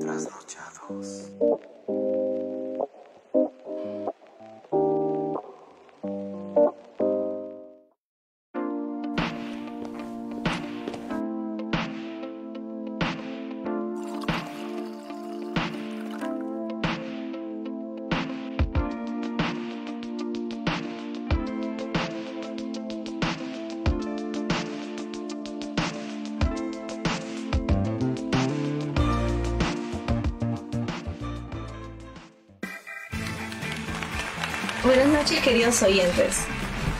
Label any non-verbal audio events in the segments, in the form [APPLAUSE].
Trasnochados. Noches, queridos oyentes.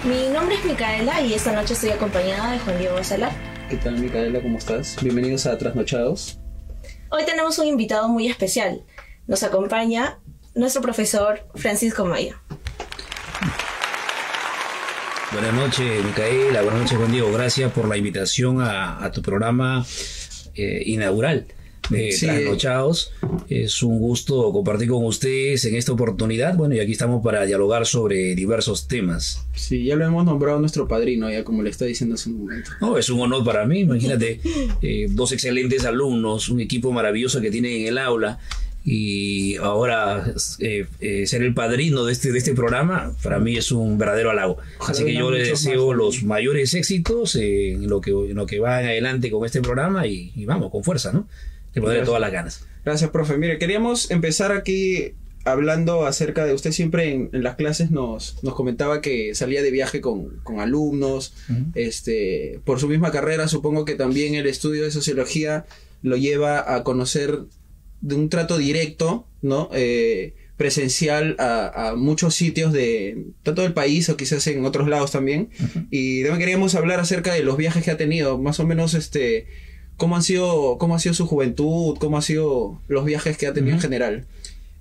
Mi nombre es Micaela y esta noche estoy acompañada de Juan Diego Salar. ¿Qué tal, Micaela? ¿Cómo estás? Bienvenidos a Trasnochados. Hoy tenemos un invitado muy especial. Nos acompaña nuestro profesor Francisco Maya. Buenas noches, Micaela. Buenas noches, Juan Diego. Gracias por la invitación a, a tu programa eh, inaugural de Sí. Trasnochados. Es un gusto compartir con ustedes en esta oportunidad. Bueno, y aquí estamos para dialogar sobre diversos temas. Sí, ya lo hemos nombrado nuestro padrino, ya como le está diciendo hace un momento. No, es un honor para mí. Imagínate, [LAUGHS] eh, dos excelentes alumnos, un equipo maravilloso que tienen en el aula. Y ahora eh, eh, ser el padrino de este, de este programa, para mí es un verdadero halago. Ojalá Así que yo muchos deseo más. los mayores éxitos eh, en lo que, en lo que va adelante con este programa y, y vamos, con fuerza, ¿no? Le ponerle Gracias. todas las ganas. Gracias, profe. Mire, queríamos empezar aquí hablando acerca de usted siempre en, en las clases nos, nos comentaba que salía de viaje con, con alumnos, este, por su misma carrera, supongo que también el estudio de sociología lo lleva a conocer de un trato directo, ¿no? Eh, presencial a, a muchos sitios de tanto del país o quizás en otros lados también. Y también queríamos hablar acerca de los viajes que ha tenido, más o menos este cómo han sido, cómo ha sido su juventud, cómo han sido los viajes que ha tenido en general.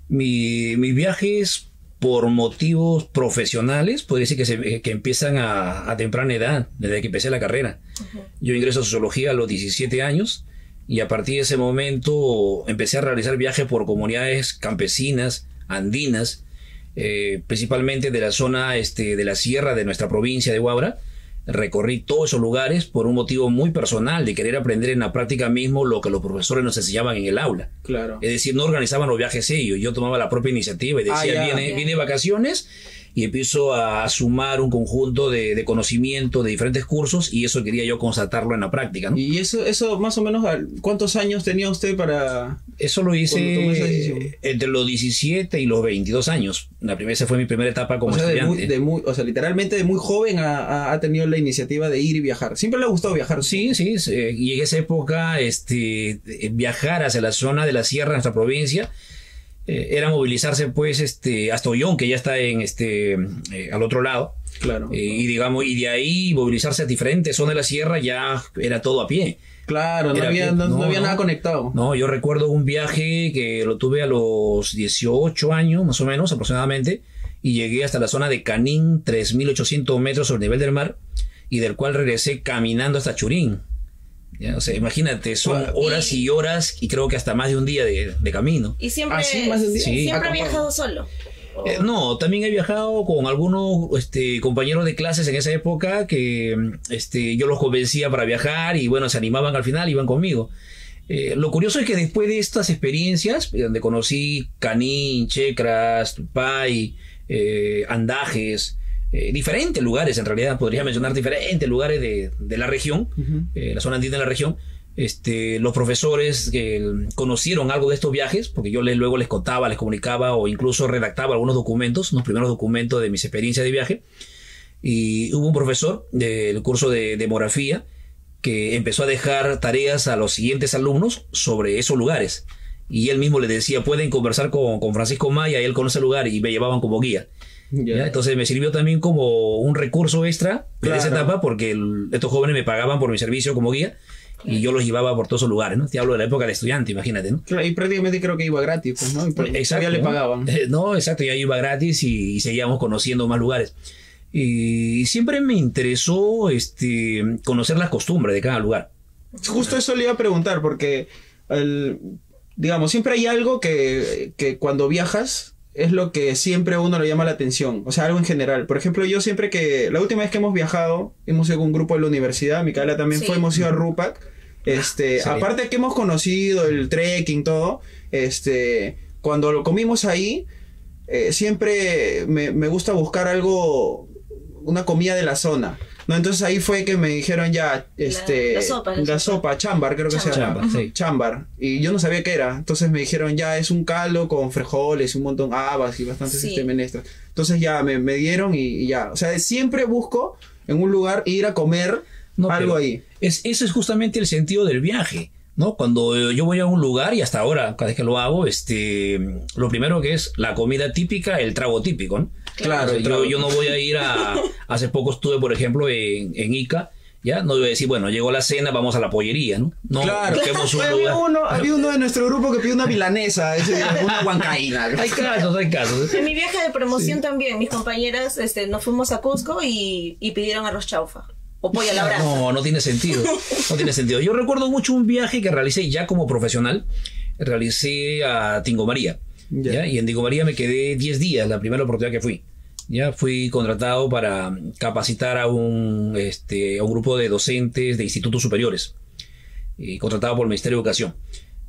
Mi- mis viajes por motivos profesionales, puede decir que, se- que empiezan a, a temprana edad, desde que empecé la carrera. Yo ingreso a sociología a los 17 años y a partir de ese momento empecé a realizar viajes por comunidades campesinas, andinas, eh, principalmente de la zona este, de la sierra de nuestra provincia de Huabra. Recorrí todos esos lugares por un motivo muy personal, de querer aprender en la práctica mismo lo que los profesores nos enseñaban en el aula. Claro. Es decir, no organizaban los viajes ellos, yo tomaba la propia iniciativa y decía, Ah, viene, viene vacaciones y empiezo a sumar un conjunto de, de conocimiento de diferentes cursos y eso quería yo constatarlo en la práctica. ¿no? Y eso, eso más o menos, ¿al- ¿cuántos años tenía usted para...? Eso lo hice eh, entre los 17 y los 22 años. La primera esa fue mi primera etapa como o, sea, de estudiante. muy, de muy- o sea, literalmente de muy joven ha, tenido la iniciativa de ir y viajar. Siempre le ha gustado viajar. Sí, sí, se- y en esa época este, eh, viajar hacia la zona de la sierra de nuestra provincia eh, era movilizarse pues este, hasta Ollón, que ya está en este, eh, al otro lado. Claro. Eh, y digamos, y de ahí movilizarse a diferentes zonas de la sierra ya era todo a pie. claro, no había, no, no no, había nada conectado. No, yo recuerdo un viaje que lo tuve a los 18 años, más o menos, aproximadamente, y llegué hasta la zona de Canín, 3.800 metros sobre el nivel del mar, y del cual regresé caminando hasta Churín. Ya, o sea, imagínate, son Wow. horas y horas, y creo que hasta más de un día de, de camino. Y siempre, Ah, sí, más de un día. Sí. siempre ha viajado solo. Eh, no, también he viajado con algunos este, compañeros de clases en esa época que este, yo los convencía para viajar y bueno, se animaban al final, iban conmigo. Eh, lo curioso es que después de estas experiencias, eh, donde conocí Canín, Checras, Tupay, eh, Andajes, eh, diferentes lugares, en realidad podría mencionar diferentes lugares de, de la región, Ujú. eh, la zona andina de la región, este, los profesores que conocieron algo de estos viajes, porque yo les, luego les contaba, les comunicaba o incluso redactaba algunos documentos, unos primeros documentos de mis experiencias de viaje. Y hubo un profesor del curso de demografía que empezó a dejar tareas a los siguientes alumnos sobre esos lugares. Y él mismo les decía, pueden conversar con, con Francisco Maya, él conoce el lugar y me llevaban como guía. Ya. ¿ya? Entonces me sirvió también como un recurso extra de esa Claro. etapa porque el- estos jóvenes me pagaban por mi servicio como guía y yo los llevaba por todos esos lugares, ¿no? Te hablo de la época del estudiante, imagínate, ¿no? Claro, y prácticamente creo que iba gratis, pues, ¿no? Y Exacto, todavía le ¿no? pagaban. [LAUGHS] Eh, No, exacto, ya iba gratis y, y seguíamos conociendo más lugares. Y siempre me interesó este, conocer las costumbres de cada lugar. Justo eso le iba a preguntar, porque, el- digamos, siempre hay algo que, que cuando viajas es lo que siempre a uno le llama la atención. O sea, algo en general. Por ejemplo, yo siempre que, la última vez que hemos viajado, hemos ido con un grupo de la universidad, Micaela también Sí. fue, hemos ido a Rupac. Este, excelente. aparte que hemos conocido el trekking, todo, este, cuando lo comimos ahí, eh, siempre me, me gusta buscar algo, una comida de la zona. ¿No? Entonces ahí fue que me dijeron ya, este, la sopa, la la sopa. sopa, chambar creo que se llama. Chambar, sí. Chambar. Y yo no sabía qué era. Entonces me dijeron ya es un caldo con frijoles, un montón de habas y bastantes Sí. este, menestras. Entonces ya me, me dieron y, y ya. O sea, siempre busco en un lugar ir a comer No, algo ahí. Es, ese es justamente el sentido del viaje, ¿no? Cuando yo voy a un lugar y hasta ahora, cada vez que lo hago, este, lo primero que es la comida típica, el trago típico, ¿no? Claro, O sea, el yo, no voy a ir a... [LAUGHS] Hace poco estuve, por ejemplo, en, en Ica, ¿ya? No voy a decir, bueno, llegó la cena, vamos a la pollería, ¿no? No, Claro. un [LAUGHS] había, lugar. uno, había uno de nuestro grupo que pidió una milanesa, [LAUGHS] una huancaína. Hay casos, hay casos. En mi viaje de promoción también, mis compañeras, este, nos fuimos a Cusco y, y pidieron arroz chaufa. O pollo a la brasa. No, no tiene sentido. No tiene sentido. Yo recuerdo mucho un viaje que realicé ya como profesional. Realicé a Tingo María. Ya. ¿ya? Y en Tingo María me quedé 10 días, la primera oportunidad que fui. Ya fui contratado para capacitar a un, este, a un grupo de docentes de institutos superiores. Y contratado por el Ministerio de Educación.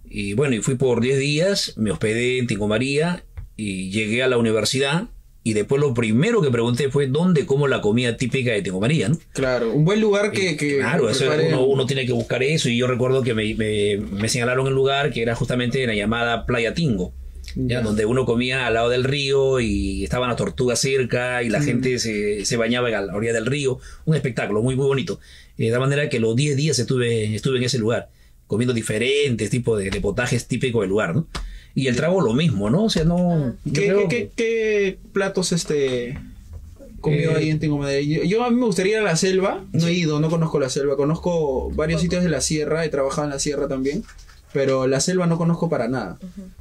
Y bueno, y fui por 10 días, me hospedé en Tingo María y llegué a la universidad. Y después lo primero que pregunté fue dónde como la comida típica de Tingo María, ¿no? Claro, un buen lugar que. que Claro, eso uno tiene que buscar eso. Y yo recuerdo que me, me- me señalaron el lugar que era justamente en la llamada Playa Tingo, ¿ya? Donde uno comía al lado del río y estaban las tortugas cerca y la Mm. gente se, se bañaba a la orilla del río. Un espectáculo muy, muy bonito. Eh, De tal manera que los 10 días estuve, estuve en ese lugar, comiendo diferentes tipos de, de potajes típicos del lugar, ¿no? Y el trago lo mismo, ¿no? O sea, no. yo ¿Qué, creo qué- qué- qué platos este comió Eh, ahí en Tingo Madera? Yo, yo a mí me gustaría ir a la selva. No he ido, no conozco la selva. Conozco varios sitios de la sierra, he trabajado en la sierra también. Pero la selva no conozco para nada.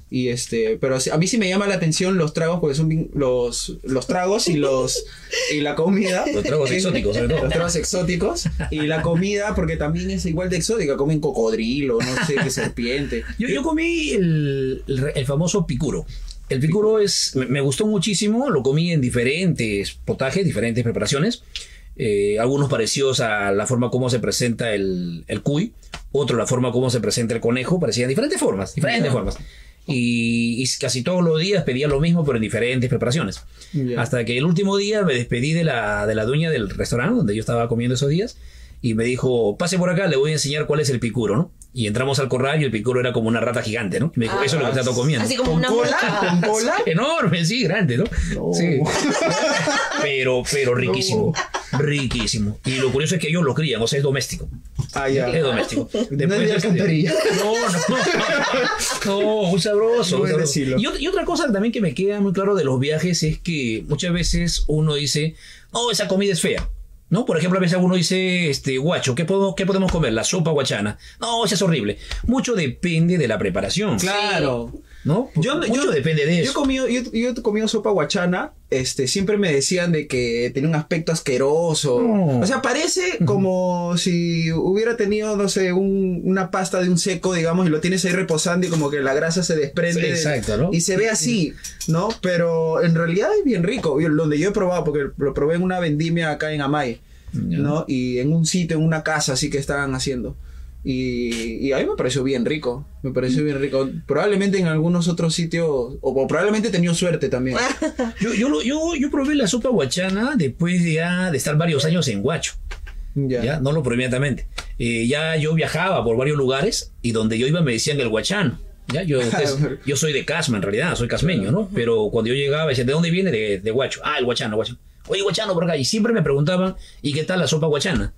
Y este, pero a mí sí me llama la atención los tragos, porque son bien- los, los tragos y los y la comida. [LAUGHS] Los tragos exóticos, sobre todo. Los tragos exóticos. Y la comida, porque también es igual de exótica. Comen cocodrilo, no sé qué serpiente. [LAUGHS] Yo, yo comí el, el- el famoso picuro. El picuro es, me, me gustó muchísimo, lo comí en diferentes potajes, diferentes preparaciones. Eh, algunos parecidos a la forma como se presenta el, el cuy, otro la forma como se presenta el conejo, parecían diferentes formas, diferentes formas. Y, y casi todos los días pedía lo mismo, pero en diferentes preparaciones. Hasta que el último día me despedí de la, de la dueña del restaurante donde yo estaba comiendo esos días y me dijo, pase por acá, le voy a enseñar cuál es el picuro, ¿no? Y entramos al corral y el picuro era como una rata gigante, ¿no? Y me dijo, Ah, eso es lo que te estás comiendo. Así como ¿Con una cola? mosca. ¿Con cola? [LAUGHS] Enorme, sí, grande, ¿no? No. Sí. [LAUGHS] Pero, pero riquísimo. Riquísimo. Y lo curioso es que ellos lo crían, o sea, es doméstico. Ah, ya. Es doméstico. [LAUGHS] No es de Después, este, alcantarilla. No, no. No, muy sabroso. muy y otra cosa también que me queda muy claro de los viajes es que muchas veces uno dice, oh, esa comida es fea. ¿No? Por ejemplo, a veces uno dice, este, guacho, ¿qué podemos, ¿qué podemos comer? La sopa guachana. No, esa es horrible. Mucho depende de la preparación. Claro. ¿No? Yo, Mucho yo- depende de Yo he eso. comido, yo, yo he comido sopa guachana, este, siempre me decían de que tenía un aspecto asqueroso. No. O sea, parece como si hubiera tenido, no sé, un- una pasta de un seco, digamos, y lo tienes ahí reposando y como que la grasa se desprende. Sí, exacto, ¿no? Y se ve así, ¿no? Pero en realidad es bien rico. Yo- Donde yo he probado, porque lo probé en una vendimia acá en Amay. ¿no? Y en un sitio, en una casa así que estaban haciendo. Y, y a mí me pareció bien rico, me pareció bien rico. Probablemente en algunos otros sitios, o, o probablemente he tenido suerte también. [LAUGHS] Yo, yo, yo, yo probé la sopa guachana después de, ya de estar varios años en Guacho. Ya. Ya, no lo probé inmediatamente. Eh, ya yo viajaba por varios lugares y donde yo iba me decían el guachano. Ya, yo, ustedes- [LAUGHS] yo soy de Casma en realidad, soy casmeño, ¿no? Pero cuando yo llegaba, decían, ¿de dónde viene? De, de Guacho. Ah, el guachano, guachano. Oye, guachano por acá. Y siempre me preguntaban, ¿y qué tal la sopa guachana?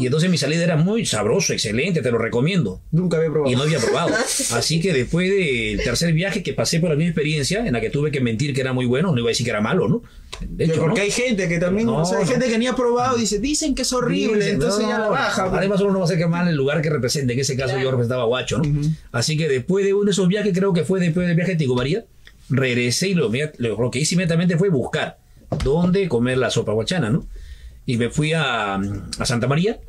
Y entonces mi salida era muy sabroso, excelente, te lo recomiendo. Nunca había probado. Y no había probado. [LAUGHS] Así que después del tercer viaje que pasé por la misma experiencia, en la que tuve que mentir que era muy bueno, no iba a decir que era malo, ¿no? De Ya, hecho, porque ¿no? hay gente que también, No, o sea, hay no. gente que ni ha probado y dice, dicen que es horrible, Dicen, entonces no, ya la baja. pues. Además, uno no va a hacer que mal el lugar que represente. En ese caso, Claro. yo representaba a Guacho, ¿no? Así que después de uno de esos viajes, creo que fue después del viaje de Tico María, regresé y lo, lo, lo que hice inmediatamente fue buscar dónde comer la sopa guachana, ¿no? Y me fui a, a Santa María.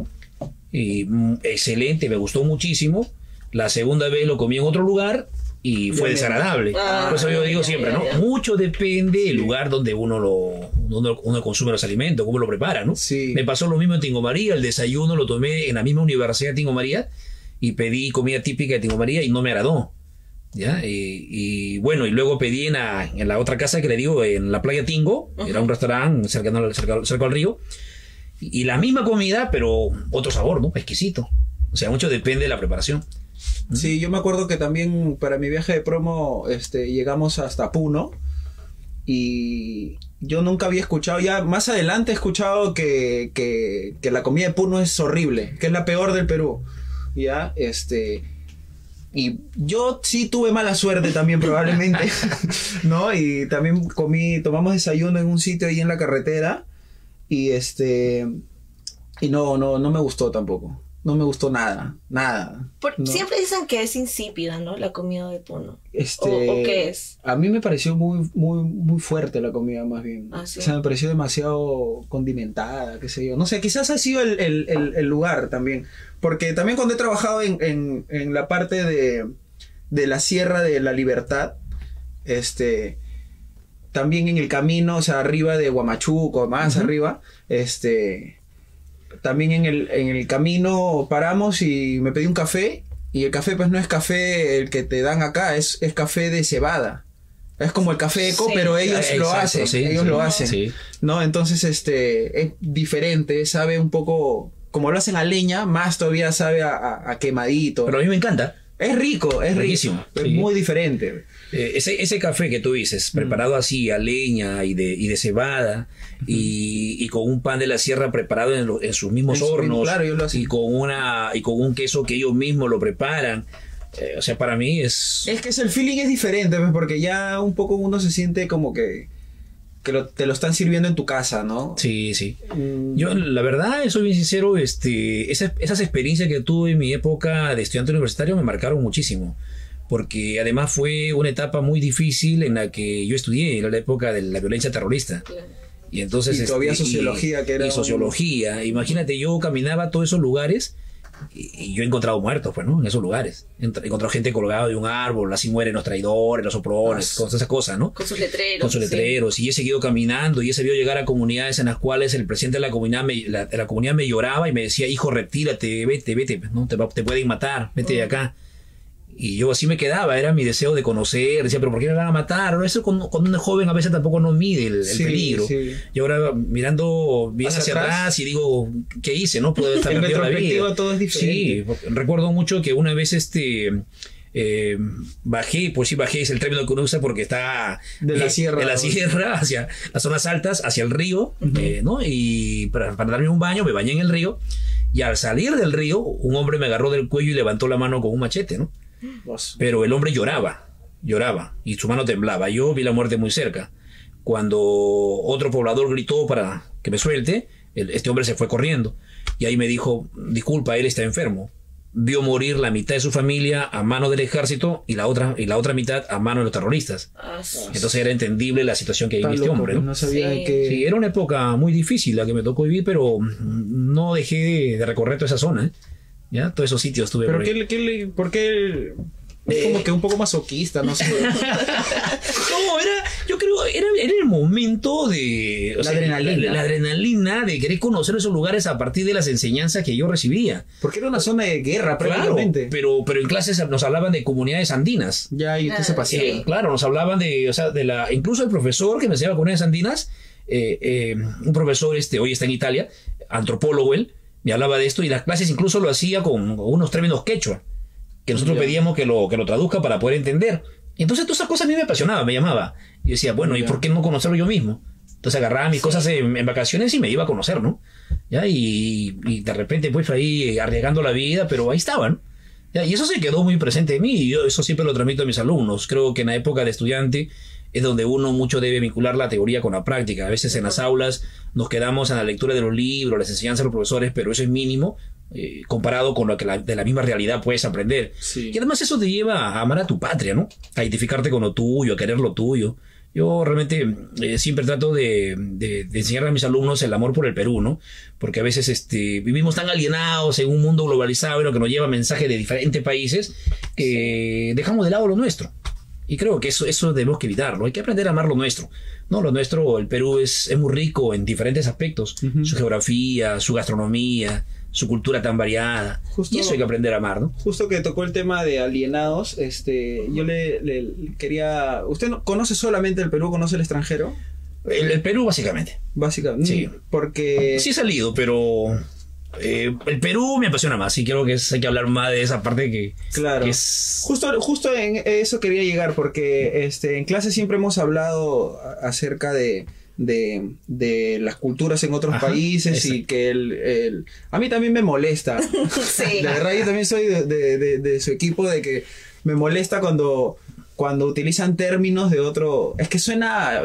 Y mm, excelente, me gustó muchísimo. La segunda vez lo comí en otro lugar y fue desagradable. Ah, Por eso yo ya, digo siempre, ¿no? Mucho depende del lugar donde uno lo donde uno consume los alimentos, cómo lo prepara, ¿no? Sí. Me pasó lo mismo en Tingo María, el desayuno lo tomé en la misma universidad de Tingo María y pedí comida típica de Tingo María y no me agradó. ¿Ya? Y, y bueno, y luego pedí en la, en la otra casa que le digo, en la playa Tingo, era un restaurante cercano, al- cerca, cerca al río, y, y la misma comida, pero otro sabor, ¿no? Exquisito. O sea, mucho depende de la preparación. Sí, yo me acuerdo que también para mi viaje de promo este, llegamos hasta Puno y yo nunca había escuchado, ya más adelante he escuchado que, que, que la comida de Puno es horrible, que es la peor del Perú. Ya, este... Y yo sí tuve mala suerte también probablemente, [LAUGHS] ¿no? Y también comí, tomamos desayuno en un sitio ahí en la carretera y este... Y no, no, no me gustó tampoco. No me gustó nada, nada. Por- ¿no? Siempre dicen que es insípida, ¿no? La comida de Puno. Este, ¿O- o qué es? A mí me pareció muy, muy, muy fuerte la comida, más bien. Ah, ¿sí? O sea, me pareció demasiado condimentada, qué sé yo. No sé, quizás ha sido el, el- el- el lugar también. Porque también cuando he trabajado en, en- en la parte de, de la Sierra de la Libertad, este, también en el camino, o sea, arriba de Huamachuco, más arriba, este, también en el, en el camino paramos y me pedí un café. Y el café, pues no es café el que te dan acá, es, es café de cebada. Es como el café eco, Sí. pero ellos lo hacen. sí, ellos sí, lo hacen. sí. ¿No? Entonces, este, es diferente, sabe un poco. Como lo hacen a leña, más todavía sabe a, a- a quemadito. Pero a mí me encanta. es rico, es Riquísimo, rico. Es sí. muy diferente. Eh, ese, ese café que tú dices, Mm. preparado así a leña y de, y de cebada, y, y con un pan de la sierra preparado en, lo- en sus mismos En su mismo- hornos, claro, ellos lo y con una y con un queso que ellos mismos lo preparan. Eh, o sea, para mí es... Es que es- el feeling es diferente, pues, porque ya un poco uno se siente como que, que lo- te lo están sirviendo en tu casa, ¿no? Sí, sí. Mm, Yo, la verdad, soy bien sincero, este, esas, esas experiencias que tuve en mi época de estudiante universitario me marcaron muchísimo. Porque además fue una etapa muy difícil en la que yo estudié, era la época de la violencia terrorista. Y entonces. Y todavía este, sociología, que era Y un- sociología. Imagínate, yo caminaba a todos esos lugares y, y yo he encontrado muertos, pues, ¿no? En esos lugares. He encontrado gente colgada de un árbol, así mueren los traidores, los soprones, Ah, todas esas cosas, ¿no? Con sus letreros. con sus sí. letreros y he seguido caminando y he sabido llegar a comunidades en las cuales el presidente de la comunidad me, la, de la comunidad me lloraba y me decía hijo retírate vete vete no te, te pueden matar vete de acá y yo así me quedaba era mi deseo de conocer decía pero por qué me van a matar eso cuando, cuando es joven a veces tampoco no mide el, el Sí, peligro sí. y ahora mirando bien Hacia atrás. atrás. y digo qué hice no puedo estar [LAUGHS] En la vida todo es diferente. sí recuerdo mucho que una vez este eh, bajé, pues sí bajé, es el término que uno usa porque está De la eh, sierra. de la sierra [LAUGHS] hacia las zonas altas, hacia el río, eh, ¿no? Y para, para darme un baño, me bañé en el río. Y al salir del río, un hombre me agarró del cuello y levantó la mano con un machete, ¿no? Pero el hombre lloraba, lloraba, y su mano temblaba. Yo vi la muerte muy cerca. Cuando otro poblador gritó para que me suelte, el- este hombre se fue corriendo. Y ahí me dijo, disculpa, él está enfermo. Vio morir la mitad de su familia a mano del ejército y la otra, y la otra mitad a mano de los terroristas. Ah, sí. Entonces era entendible la situación que vivía este hombre. ¿no? no sabía Sí. Sí, era una época muy difícil la que me tocó vivir, pero no dejé de, de recorrer toda esa zona. ¿eh? ¿Ya? Todos esos sitios estuve Pero por qué, le- qué le- ¿por qué? Es como que un poco masoquista, no [LAUGHS] sé. No, era, yo creo, era, era el momento de... o La adrenalina. La, la adrenalina de querer conocer esos lugares a partir de las enseñanzas que yo recibía. Porque era una zona de guerra Claro, prácticamente. pero, pero en clases nos hablaban de comunidades andinas. Ya, y usted se Ah, paseaba. Eh, claro, nos hablaban de, o sea, de la, incluso el profesor que me enseñaba comunidades andinas, eh, eh, un profesor, este, hoy está en Italia, antropólogo él, me hablaba de esto y las clases incluso lo hacía con unos términos quechua, que nosotros pedíamos que lo, que lo traduzca para poder entender. Y entonces todas esas cosas a mí me apasionaban, me llamaba. Y decía, bueno, ¿y por qué no conocerlo yo mismo? Entonces agarraba mis cosas en, en vacaciones y me iba a conocer, ¿no? ¿Ya? Y, y de repente, pues ahí arriesgando la vida, pero ahí estaban. ¿Ya? Y eso se quedó muy presente en mí y yo eso siempre lo transmito a mis alumnos. Creo que en la época de estudiante es donde uno mucho debe vincular la teoría con la práctica. A veces en las aulas nos quedamos en la lectura de los libros, las enseñanzas de los profesores, pero eso es mínimo eh, comparado con lo que la- de la misma realidad puedes aprender. Sí. Y además eso te lleva a amar a tu patria, ¿no? A identificarte con lo tuyo, a querer lo tuyo. Yo realmente eh, siempre trato de, de, de enseñar a mis alumnos el amor por el Perú, ¿no? Porque a veces este, vivimos tan alienados en un mundo globalizado en lo que nos lleva mensajes de diferentes países que dejamos de lado lo nuestro. Y creo que eso, eso debemos que evitarlo. Hay que aprender a amar lo nuestro. No, lo nuestro, el Perú es, es muy rico en diferentes aspectos. Su geografía, su gastronomía, su cultura tan variada. Justo- y eso hay que aprender a amar, ¿no? Justo que tocó el tema de alienados, este, yo le, le quería... ¿Usted no- conoce solamente el Perú, conoce el extranjero? El, el Perú, básicamente. Básicamente. Sí. Porque... Sí he salido, pero eh, el Perú me apasiona más. Y creo que es- hay que hablar más de esa parte que, Claro. que es... Justo, justo en eso quería llegar, porque este, en clase siempre hemos hablado acerca de, de, de las culturas en otros Ajá, países y que el, el- A mí también me molesta. [LAUGHS] Sí. De verdad, yo también soy de, de- de- de su equipo de que me molesta cuando, cuando utilizan términos de otro... Es que suena...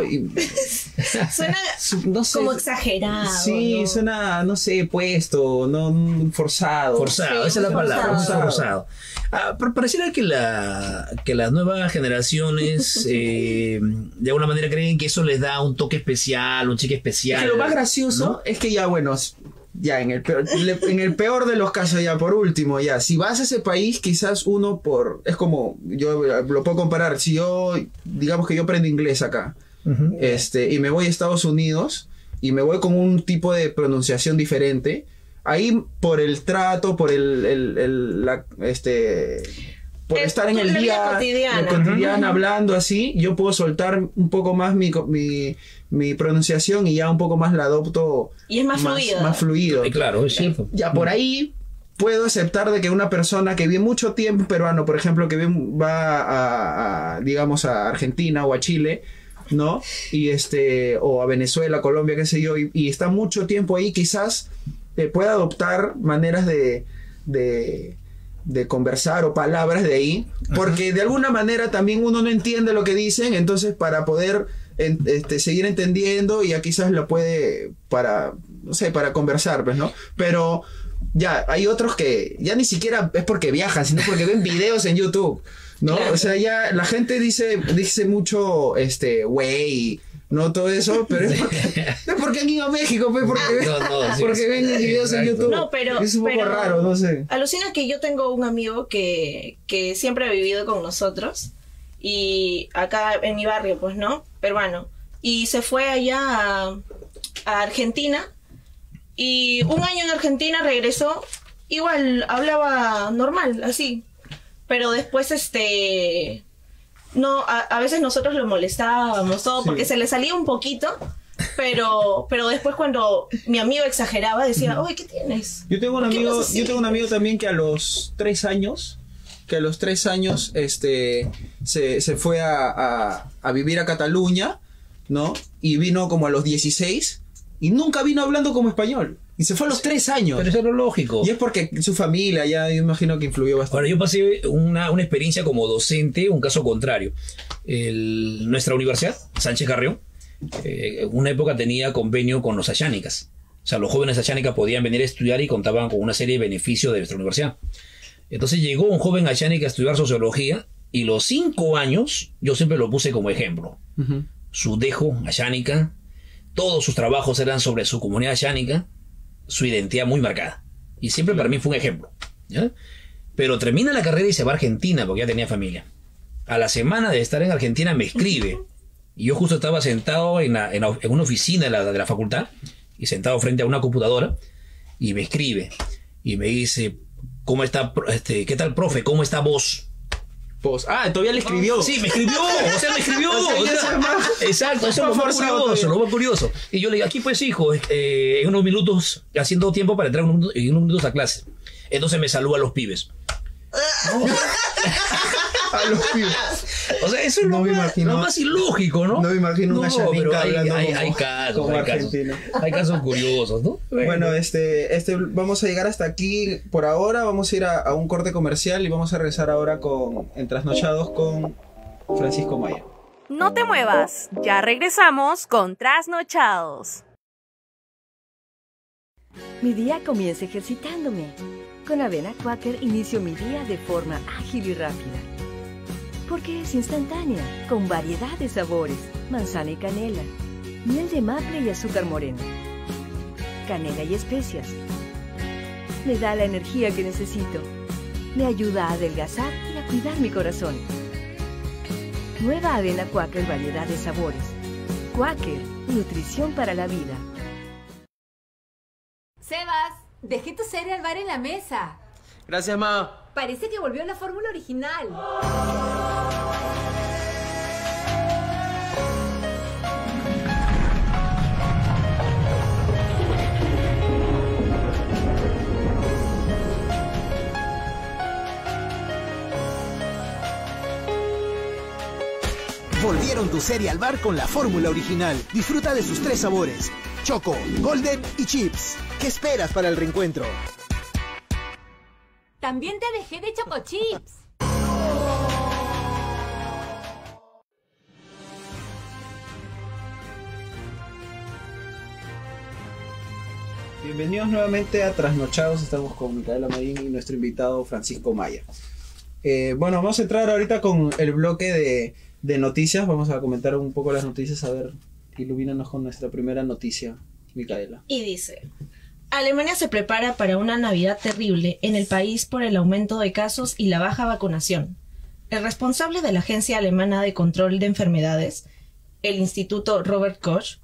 [LAUGHS] Suena [LAUGHS] su- No sé, como exagerado. Sí, ¿no? suena, no sé, puesto, no forzado. Forzado, Sí, esa es la palabra, forzado. forzado. Ah, pero pareciera que, la, que las nuevas generaciones [LAUGHS] eh, de alguna manera creen que eso les da un toque especial, un chique Es especial. que lo más gracioso ¿no? es que ya, bueno, ya en el, peor, en el peor de los casos, ya por último, ya, si vas a ese país, quizás uno por, es como, yo lo puedo comparar, si yo, digamos que yo aprendo inglés acá, este, y me voy a Estados Unidos, y me voy con un tipo de pronunciación diferente, ahí por el trato, por el, el- el- la, este... Por Es estar en el día cotidiana. la cotidiana, Ujú. hablando así, yo puedo soltar un poco más mi, mi, mi pronunciación y ya un poco más la adopto Y es más fluido. más fluido. Claro, es cierto. Ya por ahí puedo aceptar de que una persona que vive mucho tiempo peruano, por ejemplo, que va a, a, digamos, a Argentina o a Chile, ¿no? Y este, o a Venezuela, Colombia, qué sé yo, y, y está mucho tiempo ahí, quizás eh, pueda adoptar maneras de, de, de conversar o palabras de ahí, porque de alguna manera también uno no entiende lo que dicen, entonces para poder en- este, seguir entendiendo ya quizás lo puede para, no sé, para conversar, pues, ¿no? Pero ya, hay otros que ya ni siquiera es porque viajan, sino porque ven videos en YouTube, ¿no? Claro. O sea, ya la gente dice, dice mucho, este, güey, no todo eso, pero es porque, es porque han ido a México, pues, porque, No, no, sí, [LAUGHS] porque sí. ven videos en. YouTube. No, pero- Es un poco pero- raro, no sé. Alucina que yo tengo un amigo que, que siempre ha vivido con nosotros y acá en mi barrio, pues, ¿no? Peruano. Y se fue allá a, a Argentina y un año en Argentina regresó, igual hablaba normal, así. Pero después, este, no, a, a veces nosotros lo molestábamos todo Sí. porque se le salía un poquito. Pero, pero después cuando mi amigo exageraba decía, oye, ¿qué tienes? Yo tengo un ¿Por qué amigo, yo tengo un amigo también que a los tres años, que a los tres años, este, se, se fue a, a- a vivir a Cataluña, ¿no? Y vino como a los 16 y nunca vino hablando como español. Y se fue a los tres años. Pero eso es lo lógico. Y es porque su familia ya, yo imagino que influyó bastante. Ahora, yo pasé una, una experiencia como docente, un caso contrario. El- nuestra universidad, Sánchez Carrión, eh, en una época tenía convenio con los ayánicas. O sea, los jóvenes ayánicas podían venir a estudiar y contaban con una serie de beneficios de nuestra universidad. Entonces llegó un joven ayánica a estudiar sociología y los cinco años yo siempre lo puse como ejemplo. Ujú. Su dejo ayánica, todos sus trabajos eran sobre su comunidad ayánica, su identidad muy marcada. Y siempre para mí fue un ejemplo. Pero termina la carrera y se va a Argentina porque ya tenía familia. A la semana de estar en Argentina me escribe. Y yo justo estaba sentado en, en una oficina de la, de la facultad y sentado frente a una computadora y me escribe y me dice, ¿cómo está, este, qué tal, profe? ¿Cómo está vos? Pos- Ah, todavía le escribió. Sí, me escribió, o sea, me escribió. [LAUGHS] O sea, o ya sea, es más- exacto, eso es lo más más forzado curioso, lo más curioso. Y yo le digo, aquí pues hijo, eh, en unos minutos, haciendo tiempo para entrar en unos, en unos minutos a clase. Entonces me saluda a los pibes. [LAUGHS] A los pibes. O sea, eso es No lo, me más, imagino- lo más ilógico, ¿no? no me imagino una No, pero chanica hay, hablando hay, como- hay casos, como hay casos. Hay casos curiosos, ¿no? Bueno, este, este, vamos a llegar hasta aquí por ahora. Vamos a ir a, a un corte comercial y vamos a regresar ahora con En Trasnochados con Francisco Maya. No te muevas, ya regresamos con Trasnochados. Mi día comienza ejercitándome. Con Avena Quaker inicio mi día de forma ágil y rápida. Porque es instantánea, con variedad de sabores, manzana y canela, miel de maple y azúcar moreno, canela y especias. Me da la energía que necesito. Me ayuda a adelgazar y a cuidar mi corazón. Nueva avena Quaker variedad de sabores. Quaker, nutrición para la vida. Sebas, dejé tu cereal bar en la mesa. Gracias, ma. Parece que volvió a la fórmula original. Volvieron tu serie al bar con la fórmula original. Disfruta de sus tres sabores: Choco, Golden y Chips. ¿Qué esperas para el reencuentro? También te dejé de Choco Chips. Bienvenidos nuevamente a Trasnochados. Estamos con Micaela Marín y nuestro invitado Francisco Maya. Eh, bueno, vamos a entrar ahorita con el bloque de, de noticias. Vamos a comentar un poco las noticias. A ver, ilumínanos con nuestra primera noticia, Micaela. Y dice, Alemania se prepara para una Navidad terrible en el país por el aumento de casos y la baja vacunación. El responsable de la Agencia Alemana de Control de Enfermedades, el Instituto Robert Koch,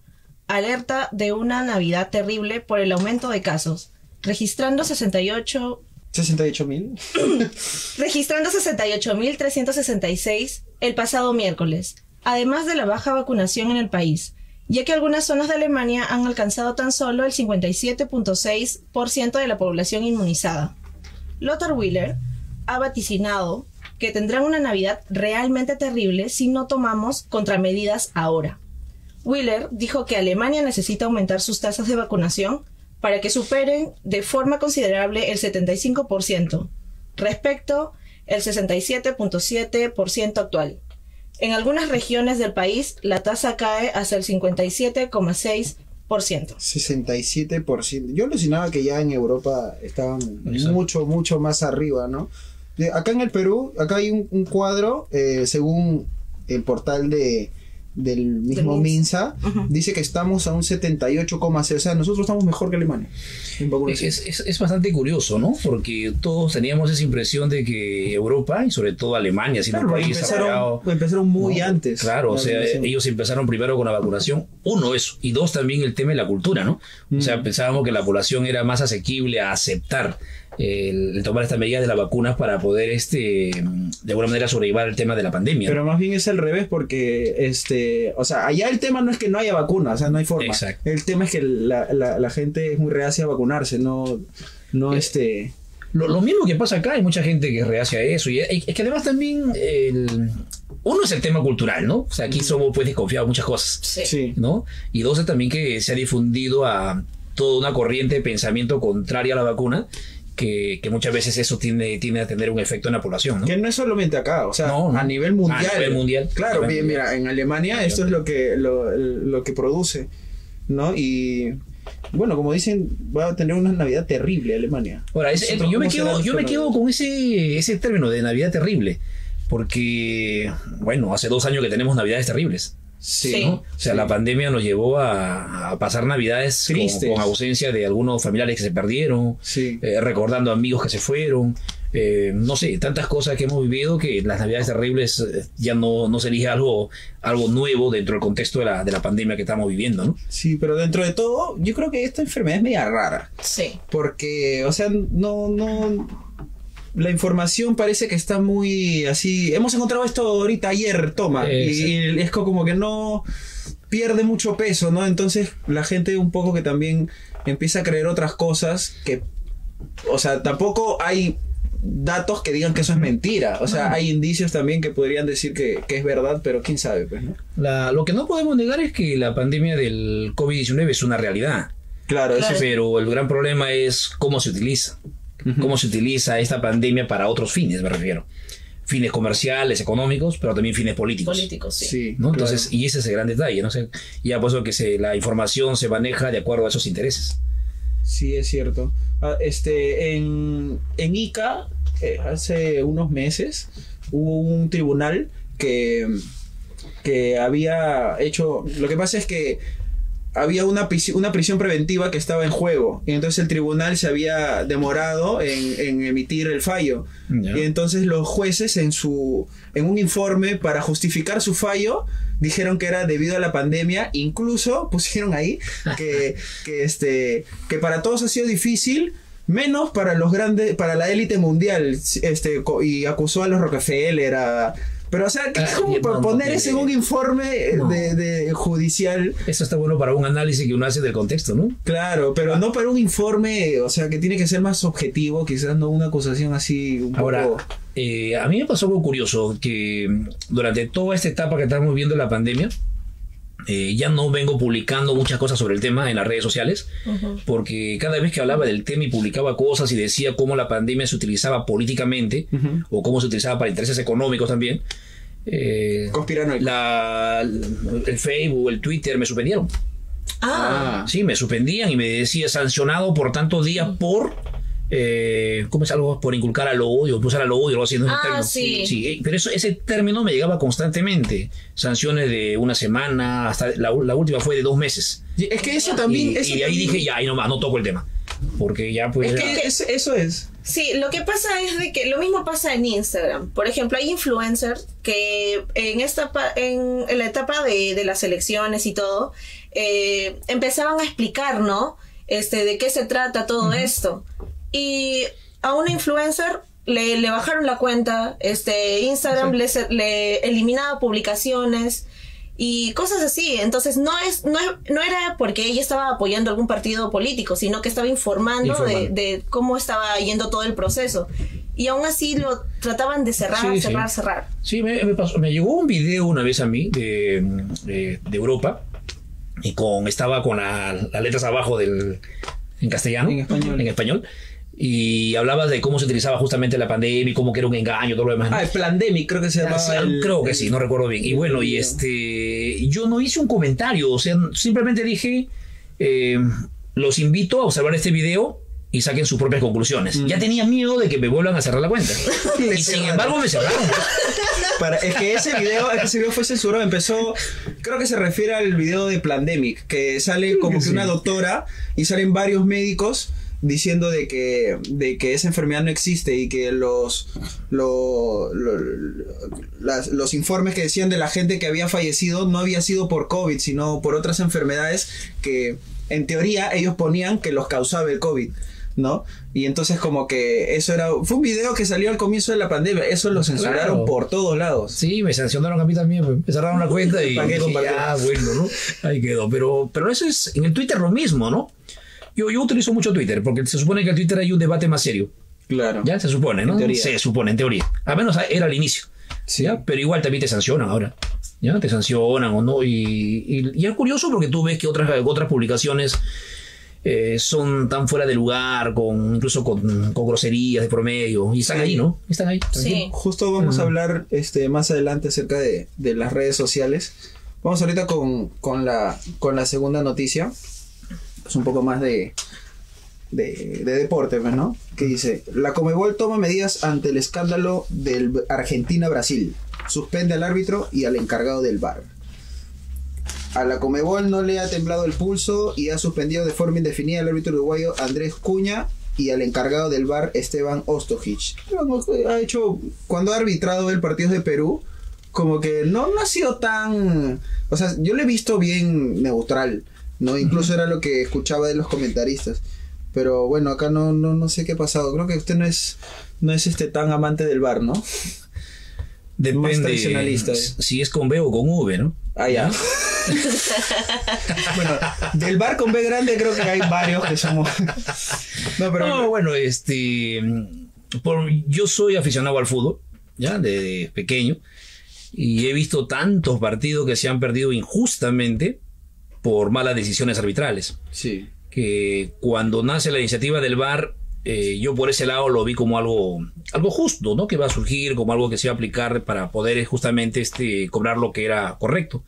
alerta de una Navidad terrible por el aumento de casos, registrando 68 68 mil. [COUGHS] registrando 68.366 el pasado miércoles, además de la baja vacunación en el país, ya que algunas zonas de Alemania han alcanzado tan solo el 57.6% de la población inmunizada. Lothar Wieler ha vaticinado que tendrán una Navidad realmente terrible si no tomamos contramedidas ahora. Wheeler dijo que Alemania necesita aumentar sus tasas de vacunación para que superen de forma considerable el 75% respecto el 67.7% actual. En algunas regiones del país la tasa cae hasta el 57,6%. 67%. Yo alucinaba que ya en Europa estaban Exacto. mucho, mucho más arriba, ¿no? De- acá en el Perú, acá hay un, un cuadro, eh, según el portal de del mismo Del Minsa, dice que estamos a un 78,6, o sea, nosotros estamos mejor que Alemania. en vacunación. Es, es- es bastante curioso, ¿no? Porque todos teníamos esa impresión de que Europa y sobre todo Alemania, siendo Claro, un país empezaron, desarrollado, empezaron muy ¿no? antes. Claro, o sea, vacunación. ellos empezaron primero con la vacunación, uno eso, y dos también el tema de la cultura, ¿no? O Mm. sea, pensábamos que la población era más asequible a aceptar el, el tomar estas medidas de las vacunas para poder, este, de alguna manera sobrellevar el tema de la pandemia. Pero más bien es al revés porque, este, o sea, allá el tema no es que no haya vacuna, o sea, no hay forma. Exacto. El tema es que la, la- la gente es muy reacia a vacunarse, no, no Eh, este... Lo, lo mismo que pasa acá, hay mucha gente que es reacia a eso. Y es que además también, el- uno es el tema cultural, ¿no? O sea, aquí somos pues desconfiados de muchas cosas. Sí. ¿no? Y dos es también que se ha difundido a toda una corriente de pensamiento contraria a la vacuna, que, que muchas veces eso tiende, tiende a tener un efecto en la población, ¿no? Que no es solamente acá, o sea, No, no. a nivel mundial. A nivel mundial. Claro, nivel mira, mundial. en Alemania A nivel esto es lo que, lo, lo que produce, ¿no? Y bueno, como dicen, va a tener una Navidad terrible Alemania. Ahora, Nosotros, yo me ¿cómo será quedo, yo me quedo con ese, ese término de Navidad terrible, porque, bueno, hace dos años que tenemos Navidades terribles. Sí. Sí. ¿no? O sea, Sí. la pandemia nos llevó a, a pasar Navidades Tristes. con ausencia de algunos familiares que se perdieron, Sí. eh, recordando amigos que se fueron, eh, no sé, tantas cosas que hemos vivido que las Navidades terribles eh, ya no, no se elige algo, algo nuevo dentro del contexto de la, de la pandemia que estamos viviendo, ¿no? Sí, pero dentro de todo, yo creo que esta enfermedad es media rara. Sí. Porque, o sea, no, no. La información parece que está muy así. Hemos encontrado esto ahorita ayer, toma. Eh, y, es co- como que no pierde mucho peso, ¿no? Entonces la gente un poco que también empieza a creer otras cosas que. O sea, tampoco hay datos que digan que eso es mentira. O sea, hay indicios también que podrían decir que, que es verdad, pero quién sabe, pues, ¿no? La- lo que no podemos negar es que la pandemia del COVID-19 es una realidad. Claro, Claro. Pero el gran problema es cómo se utiliza. Cómo se utiliza esta pandemia para otros fines, me refiero. Fines comerciales, económicos, pero también fines políticos. Políticos, sí. Sí, ¿no? claro. Entonces, y ese es el gran detalle, ¿no? sé ya por eso que se, la información se maneja de acuerdo a esos intereses. Sí, es cierto. Ah, Este, en, en Ica, eh, hace unos meses, hubo un tribunal que, que había hecho. Lo que pasa es que había una, una prisión preventiva que estaba en juego. Y entonces el tribunal se había demorado en, en emitir el fallo. Y entonces los jueces en su en un informe para justificar su fallo dijeron que era debido a la pandemia, incluso pusieron ahí que, [LAUGHS] que este que para todos ha sido difícil menos para los grandes para la élite mundial este y acusó a los Rockefeller a pero o sea, Ah, es como no poner eso en un informe No. de, de judicial Eso está bueno para un análisis que uno hace del contexto, ¿no? Claro, pero no para un informe, o sea, que tiene que ser más objetivo, quizás no una acusación así un Ahora, poco... eh, a mí me pasó algo curioso, que durante toda esta etapa que estamos viviendo la pandemia, eh, ya no vengo publicando muchas cosas sobre el tema en las redes sociales, porque cada vez que hablaba del tema y publicaba cosas y decía cómo la pandemia se utilizaba políticamente, o cómo se utilizaba para intereses económicos también, eh, la, el Facebook, el Twitter me suspendieron. Ah, Sí, me suspendían y me decía sancionado por tantos días por. Eh, ¿Cómo es algo? Por inculcar al odio, impulsar al odio, algo así. ¿no? Ah, término. sí. eh, pero eso, ese término me llegaba constantemente. Sanciones de una semana, hasta la, la última fue de dos meses. Y Es que eso también... y, eso y de ahí también- dije, ya, ahí nomás, no toco el tema. Porque ya pues. Es que es- eso es. Sí, lo que pasa es de que lo mismo pasa en Instagram. Por ejemplo, hay influencers que en esta pa- en, en la etapa de, de las elecciones y todo eh, empezaban a explicar, ¿no? Este, de qué se trata todo esto. Y a una influencer le, le bajaron la cuenta, este, Instagram le, se- le eliminaba publicaciones y cosas así. Entonces no es, no no era porque ella estaba apoyando algún partido político, sino que estaba informando, Informando. De, de cómo estaba yendo todo el proceso. Y aún así lo trataban de cerrar, Sí, sí. cerrar, cerrar. Sí, me, me pasó- me llegó un video una vez a mí de, de, de Europa y con estaba con la- las letras abajo del en castellano, En español. en español, y hablaba de cómo se utilizaba justamente la pandemia y cómo que era un engaño, todo lo demás. ¿no? Ah, el Plandemic creo que se Ah, llamaba. sí, el- creo que sí, no recuerdo bien. Y bueno, y este, yo no hice un comentario, o sea, simplemente dije, eh, los invito a observar este video y saquen sus propias conclusiones. Mm. Ya tenía miedo de que me vuelvan a cerrar la cuenta. [LAUGHS] Y sin embargo me cerraron. [LAUGHS] Para, es que ese video, ese video fue censurado. Empezó, creo que se refiere al video de Plandemic, que sale como que una doctora y salen varios médicos diciendo de que, de que esa enfermedad no existe y que los, lo- lo- las- los informes que decían de la gente que había fallecido no había sido por COVID, sino por otras enfermedades que en teoría ellos ponían que los causaba el COVID. ¿No? Y entonces como que eso era... Fue un video que salió al comienzo de la pandemia. Eso lo censuraron Claro. por todos lados. Sí, me sancionaron a mí también, me cerraron la cuenta y [LAUGHS] ¿Para qué ah, bueno, ¿no? Ahí quedó. Pero, pero eso es en el Twitter lo mismo, ¿no? Yo, yo utilizo mucho Twitter porque se supone que en Twitter hay un debate más serio. Claro. Ya se supone, ¿no? En teoría. Se supone, en teoría. Al menos era al inicio. Sí. ¿ya? Pero igual también te sancionan ahora. ¿Ya? Te sancionan o no. Y, y, y es curioso porque tú ves que otras, otras publicaciones eh, son tan fuera de lugar, con incluso con, con groserías de promedio. Y están Sí. ahí, ¿no? Están ahí. Sí. Justo vamos a hablar este, más adelante acerca de, de las redes sociales. Vamos ahorita con, con, la, con la segunda noticia. Es un poco más de, de, de deporte, pues, ¿no? Que dice, la Comebol toma medidas ante el escándalo del Argentina-Brasil. Suspende al árbitro y al encargado del VAR. A la Comebol no le ha temblado el pulso y ha suspendido de forma indefinida al árbitro uruguayo Andrés Cuña y al encargado del VAR Esteban Ostojic. Ha hecho, cuando ha arbitrado el partido de Perú, como que no, no ha sido tan... O sea, yo lo he visto bien neutral, ¿no? Incluso era lo que escuchaba de los comentaristas. Pero bueno, acá no, no, no sé qué ha pasado. Creo que usted no es, no es este tan amante del VAR, ¿no? Depende tradicionalista, eh. si es con B o con V, ¿no? Ah, ya. [LAUGHS] bueno, del bar con B grande creo que hay varios que somos. no, pero. No, bueno, este. por- yo soy aficionado al fútbol, ya, de pequeño. Y he visto tantos partidos que se han perdido injustamente por malas decisiones arbitrales. Sí. Que cuando nace la iniciativa del VAR, eh, yo por ese lado lo vi como algo, algo justo, ¿no? Que va a surgir, como algo que se va a aplicar para poder eh, justamente este, cobrar lo que era correcto.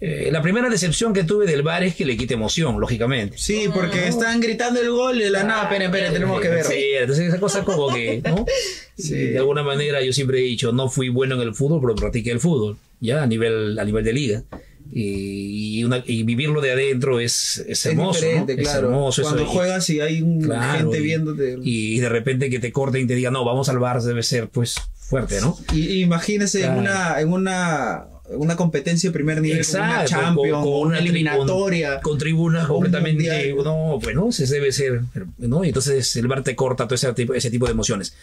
Eh, la primera decepción que tuve del VAR es que le quita emoción, lógicamente. Sí, porque están gritando el gol de la nada. Esperen, esperen, tenemos que ver. Sí, entonces esa cosa como que, ¿no? [LAUGHS] Sí. De alguna manera yo siempre he dicho, no fui bueno en el fútbol, pero practiqué el fútbol, ya a nivel, a nivel de liga. Y, una- y vivirlo de adentro es, es Es hermoso. ¿no? diferente, Es claro. hermoso eso. Cuando Y- juegas y hay un- Claro, gente y- viéndote. Y de repente que te corten y te digan, no, vamos al bar, debe ser pues fuerte, ¿no? Y, imagínese Claro. en una, en una, una competencia de primer nivel, como una Exacto, Champions, con- con una eliminatoria. Con tribunas Un completamente. mundial. No, bueno, se debe ser. ¿no? Y entonces el bar te corta todo ese tipo, ese tipo de emociones.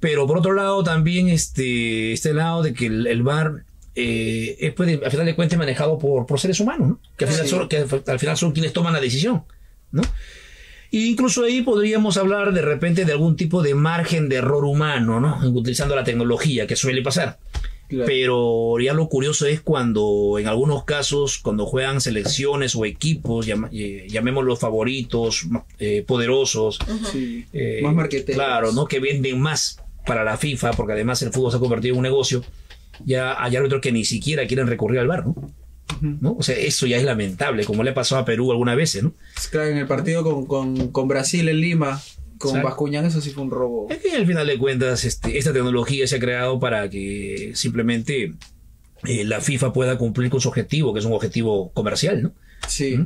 Pero por otro lado, también este, este lado de que el, el bar. Eh, es, puede, al final de cuentas, manejado por, por seres humanos, ¿no? que, al final Sí. son, que al final son quienes toman la decisión. ¿no? E incluso ahí podríamos hablar de repente de algún tipo de margen de error humano, ¿no? utilizando la tecnología, que suele pasar. Claro. Pero ya lo curioso es cuando en algunos casos, cuando juegan selecciones o equipos, llama- eh, llamémoslos favoritos, eh, poderosos, Sí. eh, Más marqueteros. Claro, ¿no? Que venden más para la FIFA, porque además el fútbol se ha convertido en un negocio. Ya hay árbitros que ni siquiera quieren recurrir al bar, ¿no? ¿no? O sea, eso ya es lamentable, como le ha pasado a Perú algunas veces, ¿no? Claro, en el partido con, con, con Brasil en Lima, con. Bascuñán, eso sí fue un robo. Es que al final de cuentas, este, esta tecnología se ha creado para que simplemente eh, la FIFA pueda cumplir con su objetivo, que es un objetivo comercial, ¿no? Sí.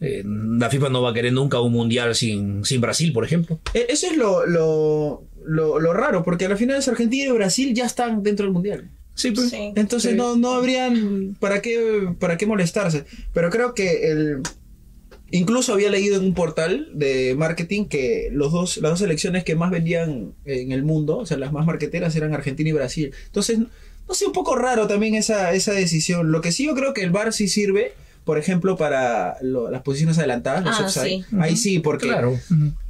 Eh, la FIFA no va a querer nunca un mundial sin, sin Brasil, por ejemplo. E- Eso es lo, lo, lo, lo raro, porque al final Argentina y Brasil ya están dentro del mundial. Sí, pues. Sí. Entonces Sí. no, no habrían para qué, para qué molestarse. Pero creo que el incluso había leído en un portal de marketing que los dos, las dos selecciones que más vendían en el mundo, o sea, las más marqueteras eran Argentina y Brasil. Entonces, no sé, un poco raro también esa, esa decisión. Lo que sí yo creo que el VAR sí sirve, por ejemplo, para lo- las posiciones adelantadas, los Ah, offside. sí. Ahí sí, porque Claro.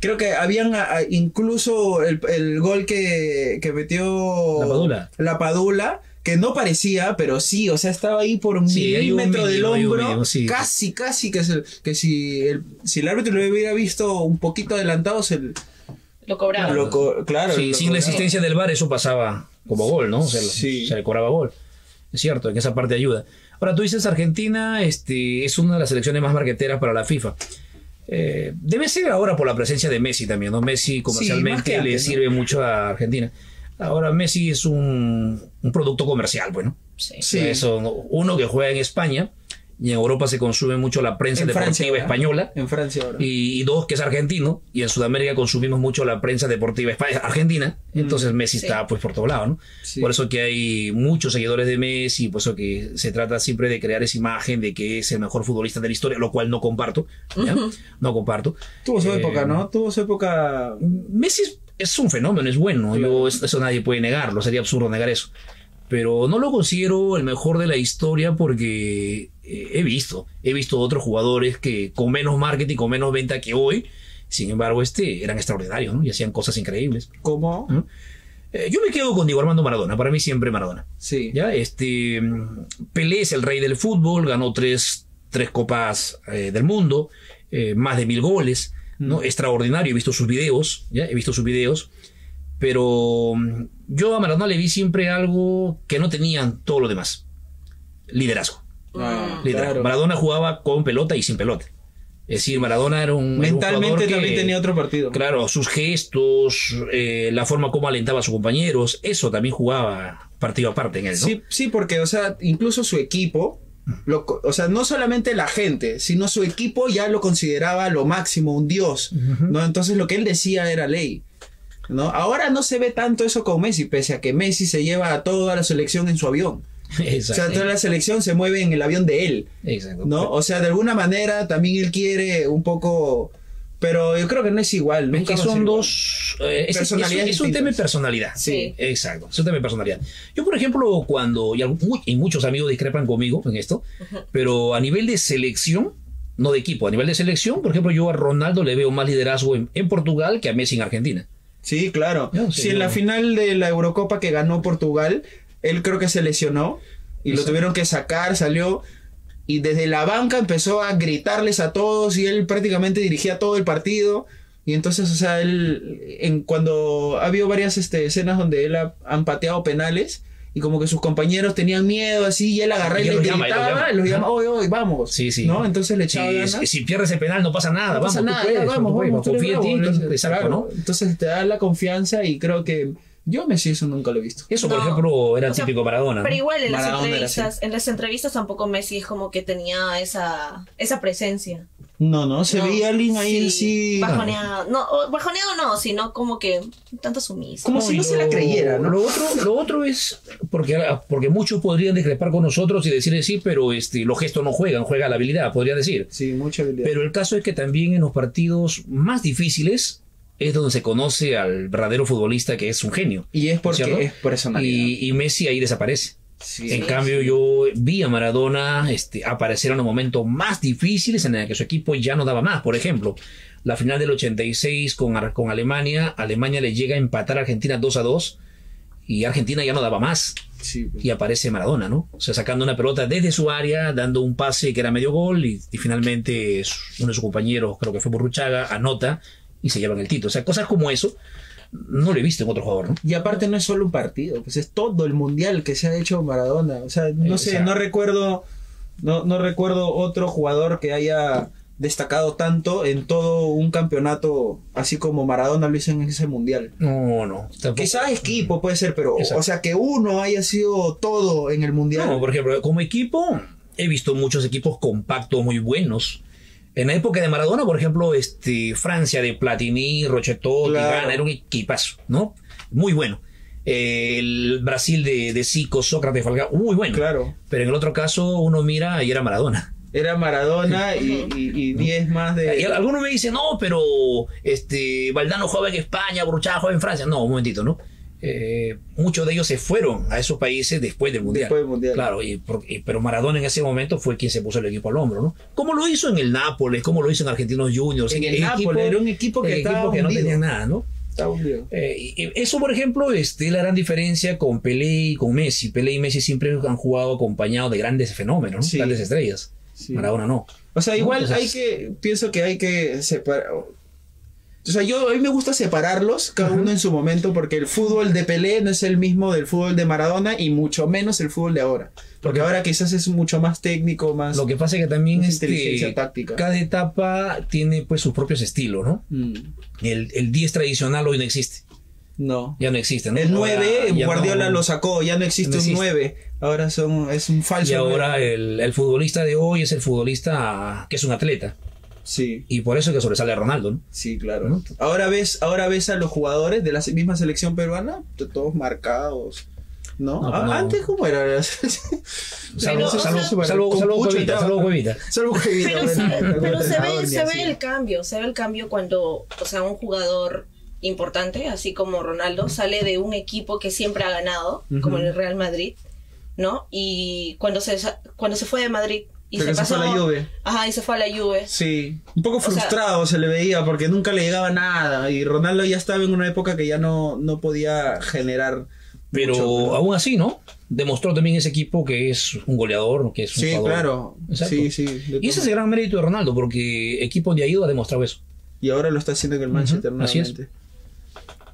creo que habían a- a- incluso el, el gol que, que metió La Padula. la Padula, que no parecía, pero sí, o sea, estaba ahí por un Sí, milímetro del hombro, mínimo, sí. casi, casi que, se- que si, el, si el árbitro lo hubiera visto un poquito adelantado, se Lo cobraron. lo co- claro, Sí, lo sin la cobraba. existencia del VAR eso pasaba como gol, ¿no? O sea, Sí. se le cobraba gol. Es cierto, en esa parte ayuda. Ahora, tú dices Argentina este, es una de las selecciones más marqueteras para la FIFA. Eh, debe ser ahora por la presencia de Messi también, ¿no? Messi comercialmente que antes, le ¿no? sirve mucho a Argentina. Ahora, Messi es un, un producto comercial, bueno. Sí. Sí. Eso, ¿no? uno que juega en España y en Europa se consume mucho la prensa En deportiva Francia, española. En Francia ahora. Y, y dos, que es argentino, y en Sudamérica consumimos mucho la prensa deportiva argentina, entonces Messi Sí. está pues por todos lados, ¿no? Sí. Por eso que hay muchos seguidores de Messi, por eso que se trata siempre de crear esa imagen de que es el mejor futbolista de la historia, lo cual no comparto, ¿ya? No comparto. Tuvo su Eh, época, ¿no? Tuvo su época... Messi es, un fenómeno, es bueno, yo, es- eso nadie puede negarlo, sería absurdo negar eso. Pero no lo considero el mejor de la historia porque eh, he visto, he visto otros jugadores que con menos marketing, con menos venta que hoy, sin embargo, este eran extraordinarios, ¿no? Y hacían cosas increíbles. ¿Cómo? ¿no? Eh, yo me quedo con Diego Armando Maradona, para mí siempre Maradona. Sí. Ya, este mm, Pelé es el rey del fútbol, ganó tres, tres copas eh, del mundo, eh, más de mil goles, ¿no? Extraordinario, he visto sus videos, ya, he visto sus videos, pero mm, yo a Maradona le vi siempre algo que no tenían todos los demás. Liderazgo. Ah, liderazgo. claro. Maradona jugaba con pelota y sin pelota. Es decir, Maradona era un, era un Mentalmente que- también tenía otro partido. Claro, sus gestos, eh, la forma como alentaba a sus compañeros, eso también jugaba partido aparte en él, ¿no? Sí, sí, porque, o sea, incluso su equipo, lo o sea, no solamente la gente, sino su equipo ya lo consideraba lo máximo, un dios, ¿no? Entonces lo que él decía era ley, ¿no? Ahora no se ve tanto eso con Messi, pese a que Messi se lleva a toda la selección en su avión. O sea, toda la selección se mueve en el avión de él, Exacto. ¿no? O sea, de alguna manera también él quiere un poco... Pero yo creo que no es igual. Es nunca que a ser son dos. eh, es, es- es un tema de personalidad. Sí. Exacto. Es un tema de personalidad. Yo, por ejemplo, cuando. Y, muy- y muchos amigos discrepan conmigo en esto. Pero a nivel de selección, no de equipo, a nivel de selección, por ejemplo, yo a Ronaldo le veo más liderazgo en, en Portugal que a Messi en Argentina. Sí, claro. Sí, si en la final de la Eurocopa que ganó Portugal, él creo que se lesionó y lo tuvieron que sacar, salió y desde la banca empezó a gritarles a todos y él prácticamente dirigía todo el partido. Y entonces, o sea, él, en, cuando ha habido varias este, escenas donde él ha, han pateado penales y como que sus compañeros tenían miedo así y él agarraba y Y les él los gritaba, llama. los llama, oye, oye, vamos. Sí, sí. ¿No? Entonces le echaba Si, ganas. si pierdes el penal, no pasa nada. No vamos, pasa nada, puedes, ya, vamos, vamos, eres confía en ti. entonces, exacto, ¿no? entonces te da la confianza y creo que Yo Messi eso nunca lo he visto. Eso, por No, ejemplo, era o sea, típico Maradona. ¿no? Pero igual en las Maradona entrevistas, en las entrevistas tampoco Messi es como que tenía esa, esa presencia. No, no, se No, veía alguien ahí en sí. Bajoneado. No, bajoneado no, sino como que un tanto sumiso. Como si no se la lo- creyera, ¿no? Lo otro, lo otro es porque, porque muchos podrían discrepar con nosotros y decir sí, pero este, los gestos no juegan, juega la habilidad, podría decir. Sí, mucha habilidad. Pero el caso es que también en los partidos más difíciles es donde se conoce al verdadero futbolista que es un genio. y es porque ¿cierto? es personalidad. Y, y Messi ahí desaparece. Sí. en cambio, yo vi a Maradona este, aparecer en los momentos más difíciles en el que su equipo ya no daba más. Por ejemplo, la final del 86 con, con Alemania, Alemania le llega a empatar a Argentina 2 a 2 y Argentina ya no daba más. Sí, pues. Y aparece Maradona, ¿no? O sea, sacando una pelota desde su área, dando un pase que era medio gol y, y finalmente uno de sus compañeros, creo que fue Burruchaga, anota y se llevan el título. O sea, cosas como eso no lo he visto en otro jugador, ¿no? Y aparte no es solo un partido, pues es todo el mundial que se ha hecho Maradona. O sea, no sé, no recuerdo, no, no recuerdo otro jugador que haya destacado tanto en todo un campeonato, así como Maradona lo hizo en ese mundial. No, no. tampoco. Quizás equipo puede ser, pero Exacto. o sea que uno haya sido todo en el mundial. No, por ejemplo, como equipo, he visto muchos equipos compactos muy buenos. En la época de Maradona, por ejemplo, este, Francia de Platini, Rochetot, Claro. Tigana, era un equipazo, ¿no? Muy bueno. Eh, el Brasil de, de Zico, Sócrates, Falcao, muy bueno. Claro. Pero en el otro caso, uno mira y era Maradona. Era Maradona y, y, y 10 más Y de... algunos me dicen, no, pero este, Valdano juega en España, Bruchaga juega en Francia. No, un momentito, ¿no? Eh, muchos de ellos se fueron a esos países después del Mundial. Después del Mundial. Claro, y pero Maradona en ese momento fue quien se puso el equipo al hombro, ¿no? Como lo hizo en el Nápoles, como lo hizo en Argentinos Juniors. En el Nápoles, era un equipo que estaba que no tenía nada, ¿no? Eh, y- eso, por ejemplo, este, es la gran diferencia con Pelé y con Messi. Pelé y Messi siempre han jugado acompañados de grandes fenómenos, ¿no? Sí. grandes estrellas. Sí. Maradona no. O sea, igual Entonces- hay que, pienso que hay que separar. O sea, yo a mí me gusta separarlos, cada uno en su momento, porque el fútbol de Pelé no es el mismo del fútbol de Maradona y mucho menos el fútbol de ahora. Porque ahora quizás es mucho más técnico, más... Lo que pasa es que también Más este, táctica. cada etapa tiene pues sus propios estilos, ¿no? Mm, El, el 10 tradicional hoy no existe. no. Ya no existe, ¿no? El 9, Ahora Guardiola no- lo sacó, ya no existe no un existe. 9. Ahora son, es un falso Y ahora el, el futbolista de hoy es el futbolista que es un atleta. Sí, Y por eso es que sobresale a Ronaldo, ¿no? sí, claro. ¿No? Ahora ves, ahora ves a los jugadores de la misma selección peruana, todos marcados. ¿No? No, Ah, no. Antes, ¿cómo era? [LAUGHS] Salvo, o sea, salvo, Con salvo, salvo Pucho Cuevita, salvo Cuevita. Pero, sí, pero se ve, se ve el cambio, se ve el cambio cuando, o sea, un jugador importante, así como Ronaldo, sale de un equipo que siempre ha ganado, como el Real Madrid, ¿no? Y cuando se, cuando se fue de Madrid y Pero se se pasó fue a la Juve. Ajá, y se fue a la Juve. Sí, un poco sea- frustrado se le veía porque nunca le llegaba nada y Ronaldo ya estaba en una época que ya no, no podía generar Pero mucho. aún así, ¿no? Demostró también ese equipo que es un goleador, que es un Sí, jugador. claro. Exacto. Sí, sí. de Y ese es el gran mérito de Ronaldo, porque equipo ha ido ha demostrado eso. Y ahora lo está haciendo en el Manchester Ujú, así es. nuevamente.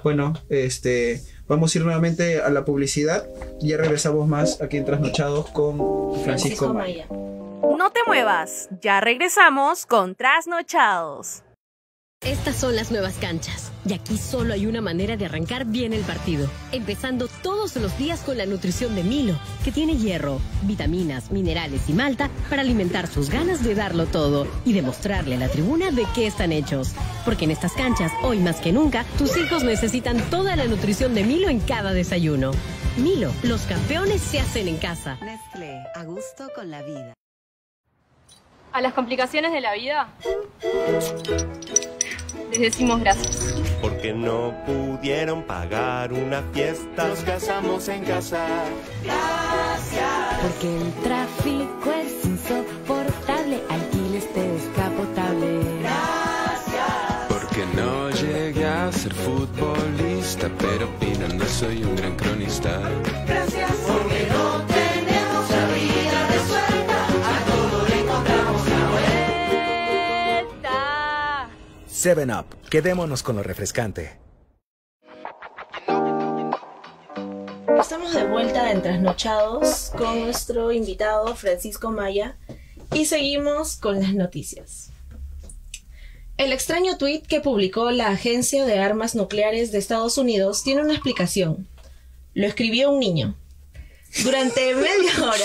Bueno, este, vamos a ir nuevamente a la publicidad. Ya regresamos más aquí en Trasnochados con Francisco, Francisco Maya. Maya. No te muevas, ya regresamos con Trasnochados. Estas son las nuevas canchas. Y aquí solo hay una manera de arrancar bien el partido. Empezando todos los días con la nutrición de Milo, que tiene hierro, vitaminas, minerales y malta para alimentar sus ganas de darlo todo y demostrarle a la tribuna de qué están hechos. Porque en estas canchas, hoy más que nunca, tus hijos necesitan toda la nutrición de Milo en cada desayuno. Milo, los campeones se hacen en casa. Nestlé, a gusto con la vida. A las complicaciones de la vida les decimos gracias. Porque no pudieron pagar una fiesta. Nos casamos en casa. Porque el tráfico es insoportable, alquiles de descapotable. Porque no llegué a ser futbolista, pero opino no soy un gran cronista. Gracias. 7 Up. Quedémonos con lo refrescante. Estamos de vuelta en Trasnochados con nuestro invitado Francisco Maya y seguimos con las noticias. El extraño tuit que publicó la Agencia de Armas Nucleares de Estados Unidos tiene una explicación. Lo escribió un niño. Durante [LAUGHS] media hora,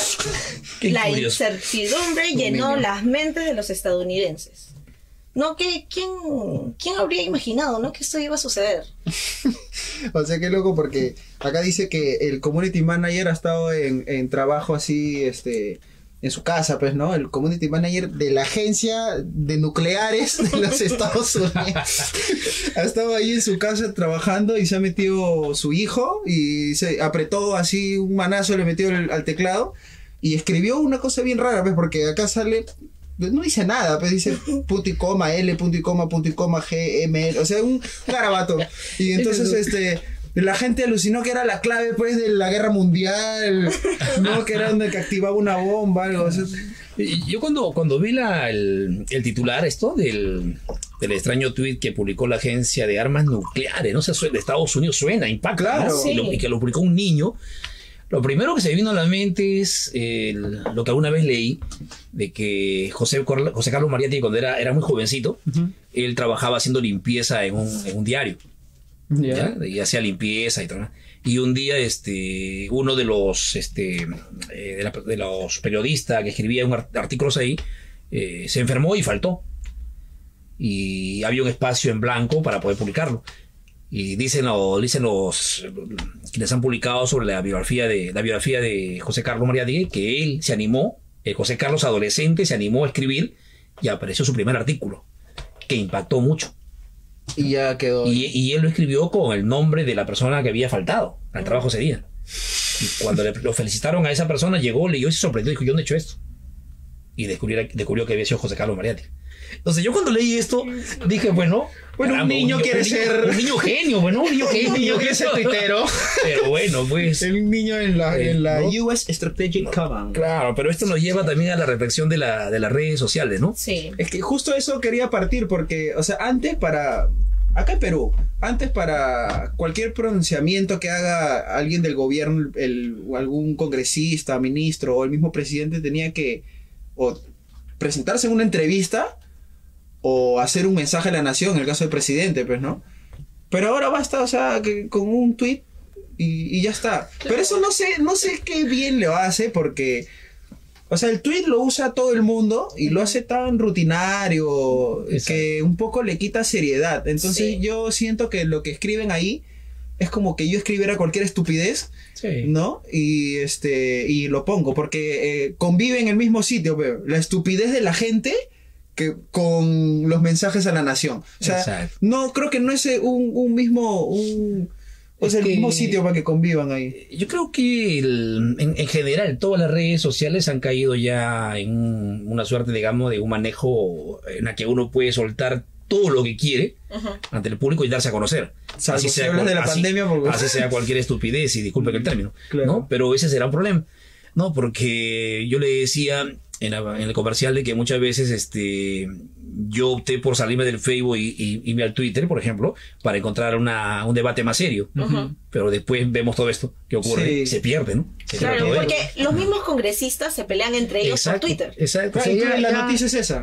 Qué la curioso. incertidumbre llenó las mentes de los estadounidenses. No, que ¿quién, ¿quién habría imaginado no, que esto iba a suceder? [LAUGHS] O sea, qué loco porque acá dice que el community manager ha estado en, en trabajo así, este, en su casa, pues, ¿no? El community manager de la agencia de nucleares de los [LAUGHS] Estados Unidos. ha estado ahí en su casa trabajando y se ha metido su hijo y se apretó así un manazo, le metió el- al teclado y escribió una cosa bien rara, pues, porque acá sale no dice nada, pues dice [LAUGHS] punto y coma, L, punto y coma, punto y coma, G, M, L, o sea, un garabato. Y entonces, este, la gente alucinó que era la clave, pues, de la guerra mundial, ¿no? Que era donde que activaba una bomba, algo así. Yo cuando, cuando vi la, el, el titular esto del, del extraño tweet que publicó la agencia de armas nucleares, no sé, de Estados Unidos suena, impacta, Claro. ¿no? y, lo- y que lo publicó un niño. Lo primero que se vino a la mente es el- lo que alguna vez leí de que José, Carlos Mariatti cuando era, era muy jovencito, él trabajaba haciendo limpieza en un, en un diario. Y hacía limpieza y todo. Y un día, este, uno de los, este, eh, de, la- de los periodistas que escribía un art- artículos ahí, eh, se enfermó y faltó. Y había un espacio en blanco para poder publicarlo. Y dicen, lo- dicen los quienes han publicado sobre la biografía de la biografía de José Carlos María Díez que él se animó, eh, José Carlos adolescente se animó a escribir y apareció su primer artículo, que impactó mucho. Y ya quedó. Y, y él lo escribió con el nombre de la persona que había faltado al trabajo ese día. Y cuando le, lo felicitaron a esa persona, llegó, leyó y se sorprendió dijo, yo no he hecho esto. Y descubrió, descubrió que había sido José Carlos Mariatti. Entonces yo cuando leí esto, dije, bueno... Bueno, un niño quiere un niño- ser- Un niño genio, bueno, un niño [LAUGHS] genio. Un niño quiere ser tuitero. [LAUGHS] Pero bueno, pues... El niño en la, Eh, en la ¿no? US Strategic Command. Claro, pero esto nos lleva también a la reflexión de, la, de las redes sociales, ¿no? Sí. Es que justo eso quería partir porque, o sea, antes para... Acá en Perú, antes para cualquier pronunciamiento que haga alguien del gobierno, el, o algún congresista, ministro o el mismo presidente tenía que o presentarse en una entrevista o hacer un mensaje a la nación, en el caso del presidente, pues, ¿no? Pero ahora basta, o sea, que con un tweet y, y ya está. Pero eso no sé, no sé qué bien le hace porque... O sea, el tweet lo usa todo el mundo y lo hace tan rutinario que un poco le quita seriedad. Entonces Sí. yo siento que lo que escriben ahí es como que yo escribiera cualquier estupidez, ¿no? Y este y lo pongo porque eh, convive en el mismo sitio, pero la estupidez de la gente que con los mensajes a la nación. O sea, Exacto. no creo que no es eh, un, un mismo un o Es sea, el que- mismo sitio para que convivan ahí. Yo creo que el- en, en general todas las redes sociales han caído ya en un- una suerte, digamos, de un manejo en la que uno puede soltar todo lo que quiere ante el público y darse a conocer. Salvo si hablas cual- de la pandemia, porque- así sea cualquier estupidez, y disculpe que el término, Claro. ¿no? Pero ese será un problema, ¿no? Porque yo le decía en, la- en el comercial de que muchas veces este, yo opté por salirme del Facebook y, y irme al Twitter, por ejemplo, para encontrar una, un debate más serio. Pero después vemos todo esto que ocurre, Sí. se pierde, ¿no? Se Claro, porque ello. los mismos congresistas se pelean entre ellos Exacto, por Twitter. Exacto. Claro, O sea, entonces ya- la ya- noticia es esa.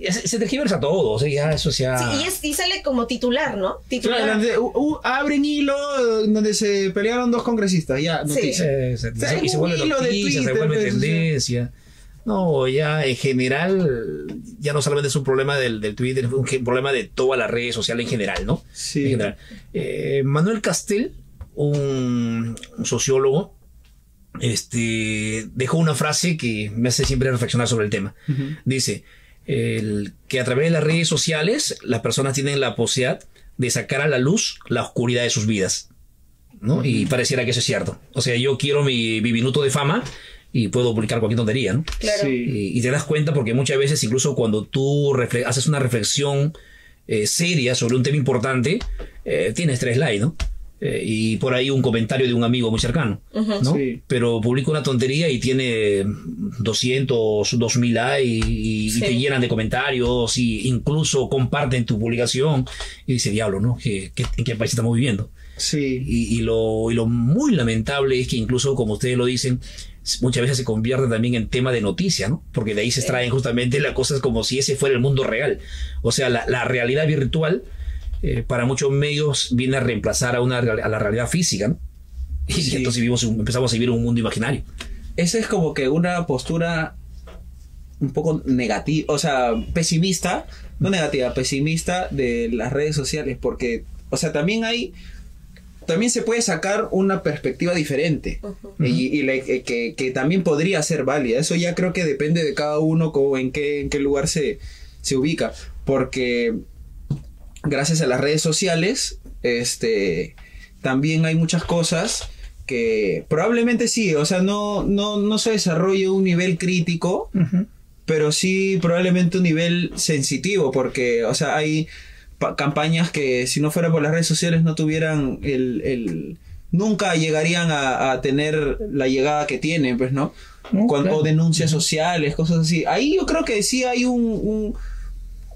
ya se, se tergiversa todo, o sea, ya eso se ha... Sí, y, es- y sale como titular, ¿no? Titular. Claro, donde, u- u- abren hilo eh, donde se pelearon dos congresistas, ya, Sí. noticia. se, se- O sea, y se vuelve noticia, se vuelve pues, tendencia. No, ya en general, ya no solamente es un problema del, del Twitter, es un problema de todas las redes sociales en general, ¿no? Sí. En general. Eh, Manuel Castel, un, un sociólogo, este, dejó una frase que me hace siempre reflexionar sobre el tema. Dice el, que a través de las redes sociales las personas tienen la posibilidad de sacar a la luz la oscuridad de sus vidas. ¿no? Y pareciera que eso es cierto. O sea, yo quiero mi, mi minuto de fama y puedo publicar cualquier tontería, ¿no? Claro. Sí. Y, y te das cuenta porque muchas veces, incluso cuando tú haces una reflexión eh, seria sobre un tema importante, eh, tienes tres likes, ¿no? Eh, y por ahí un comentario de un amigo muy cercano, ¿no? Sí. Pero publica una tontería y tiene 200, 2000 likes y, y Sí. te llenan de comentarios y incluso comparten tu publicación y dice, diablo, ¿no? ¿Qué, qué, en qué país estamos viviendo? Sí. Y, y lo, y lo muy lamentable es que incluso, como ustedes lo dicen, muchas veces se convierte también en tema de noticia, ¿no? Porque de ahí se extraen justamente las cosas como si ese fuera el mundo real. O sea, la, la realidad virtual eh, para muchos medios viene a reemplazar a, una, a la realidad física, ¿no? Y Sí. entonces vivimos, empezamos a vivir un mundo imaginario. Esa es como que una postura un poco negativa, o sea, pesimista, no negativa, pesimista de las redes sociales, porque, o sea, también hay, también se puede sacar una perspectiva diferente y, y le- eh, que, que también podría ser válida. Eso ya creo que depende de cada uno como en qué, en qué lugar se, se ubica, porque gracias a las redes sociales, este, también hay muchas cosas que probablemente sí, o sea, no, no, no se desarrolla un nivel crítico, pero sí probablemente un nivel sensitivo, porque, o sea, hay campañas que si no fuera por las redes sociales no tuvieran el... el- nunca llegarían a, a tener la llegada que tienen, pues, ¿no? Cuando, claro. O denuncias sociales, cosas así. Ahí yo creo que sí hay un, un-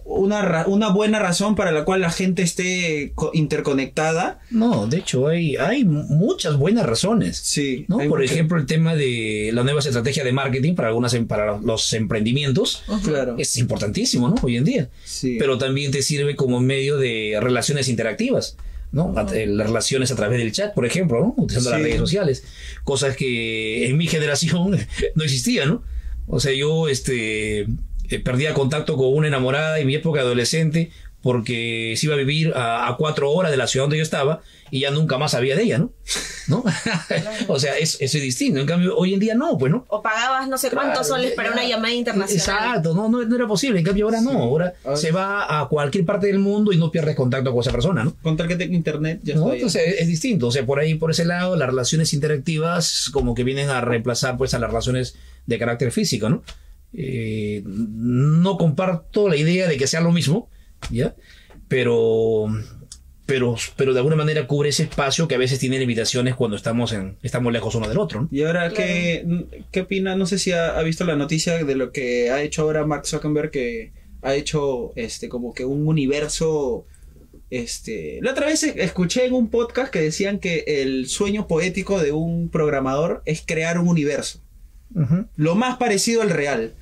una, ra- una buena razón para la cual la gente esté co- interconectada. No, de hecho, hay, hay muchas buenas razones. Sí. Por muchas- ejemplo, el tema de la nueva estrategia de marketing para algunas em- para los emprendimientos Claro. es importantísimo, ¿no? Hoy en día. Sí. Pero también te sirve como medio de relaciones interactivas, ¿no? Eh, Las relaciones a través del chat, por ejemplo, ¿no? Utilizando las redes sociales. Cosas que en mi generación [LAUGHS] no existían, ¿no? O sea, yo este, eh, perdía contacto con una enamorada en mi época adolescente porque se iba a vivir a, a cuatro horas de la ciudad donde yo estaba y ya nunca más sabía de ella, ¿no? [LAUGHS] ¿No? [LAUGHS] o sea, es- eso es distinto. En cambio, hoy en día no, pues, ¿no? O pagabas no sé Claro, cuántos soles para una llamada internacional. Exacto, no, no, no era posible. En cambio, ahora no. Ahora se va a cualquier parte del mundo y no pierdes contacto con esa persona, ¿no? Con tal que tenga internet, ya ¿No? Entonces es, es distinto. O sea, por ahí, por ese lado, las relaciones interactivas como que vienen a reemplazar pues a las relaciones de carácter físico, ¿no? Eh, no comparto la idea de que sea lo mismo, ¿ya? Pero, pero, pero de alguna manera cubre ese espacio que a veces tiene limitaciones cuando estamos, en, estamos lejos uno del otro, ¿no? Y ahora, ¿qué, ¿qué opina? No sé si ha, ha visto la noticia de lo que ha hecho ahora Mark Zuckerberg, que ha hecho este como que un universo. Este, la otra vez escuché en un podcast que decían que el sueño poético de un programador es crear un universo. Lo más parecido al real,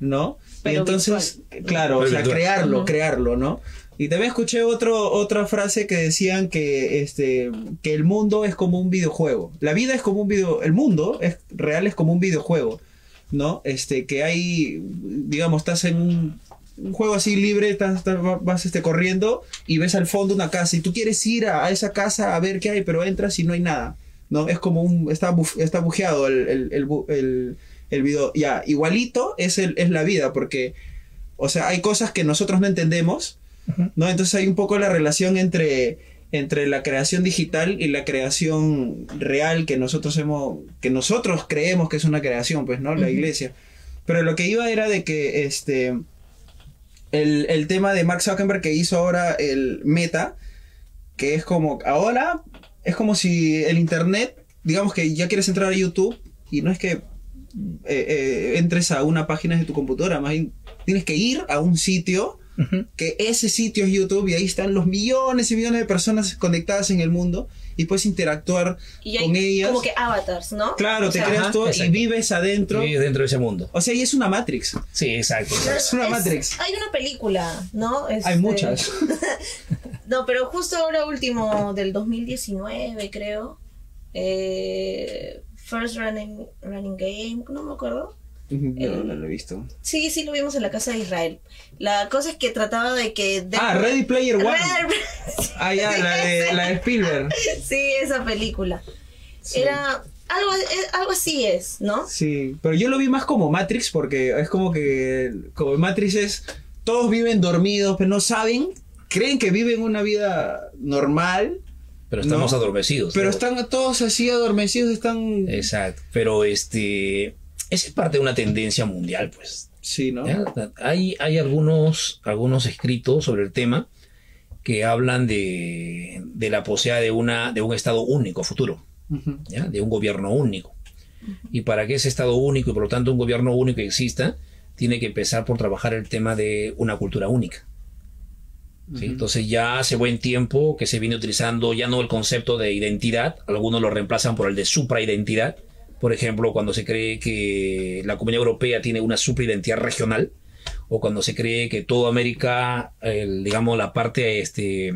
¿no? y entonces, claro, o Pero sea, virtual. crearlo, crearlo, ¿no? Y también escuché otro, otra frase que decían que, este, que el mundo es como un videojuego. La vida es como un video, el mundo es real es como un videojuego, ¿no? Este, que hay, digamos, estás en un, un juego así libre, estás, estás- vas este, corriendo y ves al fondo una casa y tú quieres ir a, a esa casa a ver qué hay, pero entras y no hay nada, ¿no? Es como un, está, buf- está bujeado el, el, el, el- el video. Ya, igualito es, el, es la vida, porque, o sea, hay cosas que nosotros no entendemos, ¿no? Entonces hay un poco la relación entre, entre la creación digital y la creación real que nosotros hemos, que nosotros creemos que es una creación, pues, ¿no? La iglesia. Pero lo que iba era de que este el, el tema de Mark Zuckerberg que hizo ahora el Meta, que es como ahora es como si el internet, digamos que ya quieres entrar a YouTube y no es que eh, eh, entres a una página de tu computadora, más bien tienes que ir a un sitio que ese sitio es YouTube y ahí están los millones y millones de personas conectadas en el mundo y puedes interactuar Y con hay ellas. como que avatars, ¿no? Claro, O te sea, creas ajá, tú y vives adentro. Vives dentro de ese mundo. O sea, y es una Matrix. Sí, exacto. Es una Matrix. Hay una película, ¿no? Hay Este, muchas. [LAUGHS] No, pero justo ahora último del 2019, creo. eh, First Running, Running Game, no me acuerdo. No, no lo he visto. Sí, sí lo vimos en la casa de Israel. La cosa es que trataba de que... de- Ah, Ready Player One. Red- [LAUGHS] Ah, ya, la de, la de Spielberg. [LAUGHS] Sí, esa película. Era algo, eh, algo así es, ¿no? Sí, pero yo lo vi más como Matrix porque es como que como Matrix es todos viven dormidos, pero no saben, creen que viven una vida normal, Pero estamos No. adormecidos. pero ¿no? están todos así adormecidos, están Exacto. Pero este. Esa es parte de una tendencia mundial, pues. Sí, ¿no? ¿Ya? Hay, hay algunos, algunos escritos sobre el tema que hablan de, de la posibilidad de, una, de un Estado único futuro, de un gobierno único. Y para que ese Estado único y por lo tanto un gobierno único exista, tiene que empezar por trabajar el tema de una cultura única. ¿sí? Entonces ya hace buen tiempo que se viene utilizando ya no el concepto de identidad, algunos lo reemplazan por el de supraidentidad. Por ejemplo, cuando se cree que la Comunidad Europea tiene una supraidentidad regional, o cuando se cree que toda América, el, digamos, la parte, este,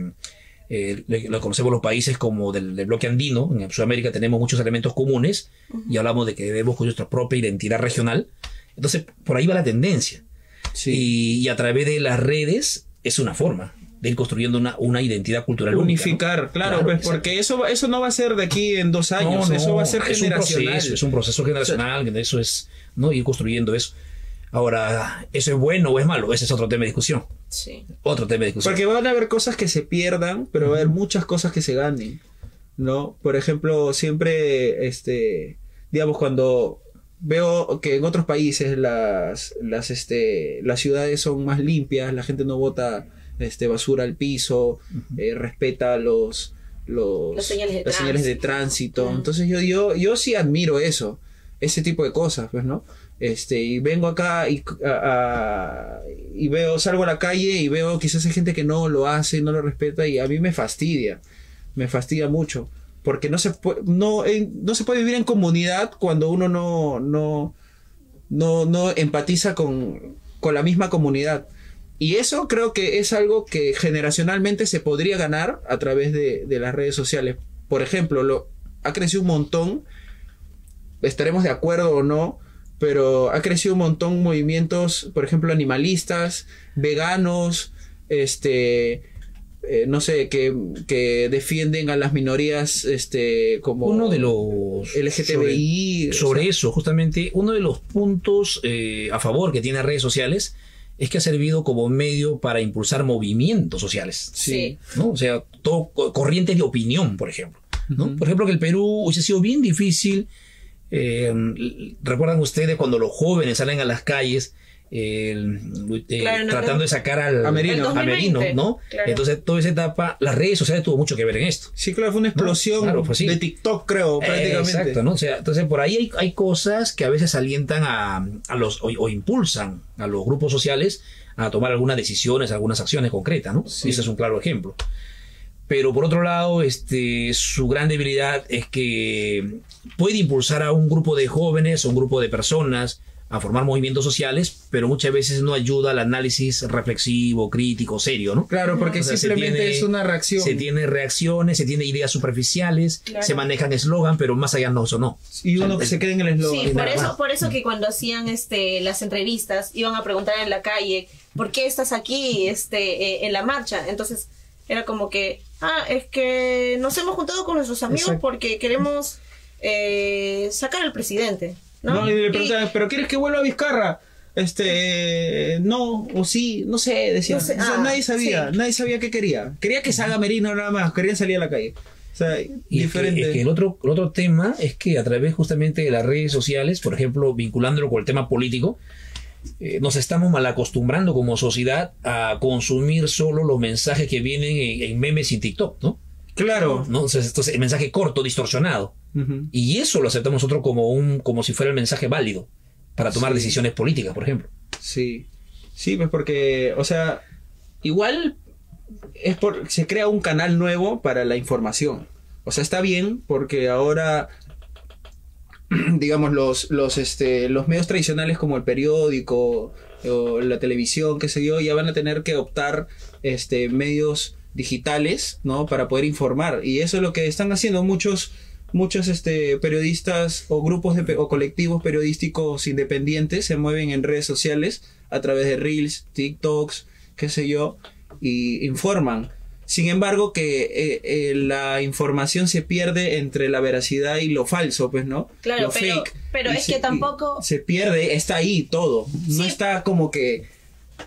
eh, lo conocemos los países como del, del bloque andino, en Sudamérica tenemos muchos elementos comunes y hablamos de que debemos con nuestra propia identidad regional. Entonces, por ahí va la tendencia. Y, y a través de las redes es una forma de ir construyendo una, una identidad cultural única, ¿no? Unificar, claro, pues, porque eso, eso no va a ser de aquí en dos años, No, no, eso va a ser es un generacional. proceso, es un proceso generacional, eso es, ¿no? Ir construyendo eso. Ahora, ¿eso es bueno o es malo? Ese es otro tema de discusión. Sí. Otro tema de discusión. Porque van a haber cosas que se pierdan, pero va a haber muchas cosas que se ganen, ¿no? Por ejemplo, siempre, este, digamos, cuando veo que en otros países las, las, este, las ciudades son más limpias, la gente no bota este, basura al piso, eh, respeta los, los, Las señales de las señales de tránsito. Entonces yo, yo, yo sí admiro eso, ese tipo de cosas, pues, ¿no? Este, y vengo acá y, a- a- y veo, salgo a la calle y veo quizás hay gente que no lo hace, no lo respeta y a mí me fastidia, me fastidia mucho, porque no se puede, no, en- no se puede vivir en comunidad cuando uno no, no, no, no empatiza con, con la misma comunidad. Y eso creo que es algo que generacionalmente se podría ganar a través de, de las redes sociales. Por ejemplo, lo, ha crecido un montón, estaremos de acuerdo o no, pero ha crecido un montón movimientos, por ejemplo, animalistas, veganos, este, eh, no sé, que, que defienden a las minorías, este, como uno de los LGTBI. sobre, sobre eso justamente uno de los puntos eh, a favor que tiene redes sociales es que ha servido como medio para impulsar movimientos sociales Sí. ¿no? o sea todo co- corrientes de opinión por ejemplo ¿no? por ejemplo que el Perú hubiese sido bien difícil eh, recuerdan ustedes cuando los jóvenes salen a las calles el- eh, Claro, no, tratando no. de sacar al A Merino. a Merino, 2020, ¿no? claro. Entonces, toda esa etapa, las redes sociales tuvo mucho que ver en esto. Sí, claro, fue una explosión Claro, pues sí. de TikTok, creo, prácticamente. Exacto, ¿no? O sea, entonces por ahí hay, hay cosas que a veces alientan a, a los, o, o impulsan a los grupos sociales a tomar algunas decisiones, algunas acciones concretas, ¿no? Ese es un claro ejemplo. Pero por otro lado, este, su gran debilidad es que puede impulsar a un grupo de jóvenes o un grupo de personas a formar movimientos sociales, pero muchas veces no ayuda al análisis reflexivo, crítico, serio, ¿no? Claro, porque O sea, se simplemente tiene- es una reacción. Se tiene reacciones, se tiene ideas superficiales, Claro. se manejan eslogan, pero más allá no, eso no. Y uno que se queda en el eslogan. Sí, por nada eso, por eso que cuando hacían este las entrevistas iban a preguntar en la calle ¿por qué estás aquí este eh, en la marcha? Entonces era como que ah es que nos hemos juntado con nuestros amigos Exacto. porque queremos eh, sacar al presidente, ¿no? No, y le Y- preguntaban, ¿pero quieres que vuelva a Vizcarra? Este, no, o sí, no sé, decía. No sé, O sea, ah, nadie sabía, sí. nadie sabía qué quería. Quería que salga Merino nada más, querían salir a la calle. O sea, Y es diferente. que, es que el, otro, el otro tema es que a través justamente de las redes sociales, por ejemplo, vinculándolo con el tema político, eh, nos estamos mal acostumbrando como sociedad a consumir solo los mensajes que vienen en, en memes y TikTok, ¿no? Claro. ¿No? Entonces, entonces, el mensaje corto, distorsionado. Y eso lo aceptamos nosotros como, un, como si fuera el mensaje válido para tomar Sí. decisiones políticas, por ejemplo. Sí. Sí, pues porque, o sea, igual es por, se crea un canal nuevo para la información. O sea, está bien porque ahora, [CLEARS THROAT] digamos, los, los, este, los medios tradicionales como el periódico o la televisión, qué sé yo, ya van a tener que optar este, medios digitales, ¿no? Para poder informar. Y eso es lo que están haciendo muchos muchos este, periodistas o grupos de, o colectivos periodísticos independientes se mueven en redes sociales a través de reels, TikToks, qué sé yo, y informan. Sin embargo, que eh, eh, la información se pierde entre la veracidad y lo falso, pues, ¿no? Claro, Lo pero- pero Y es que tampoco- Se pierde, está ahí todo. No Sí. está como que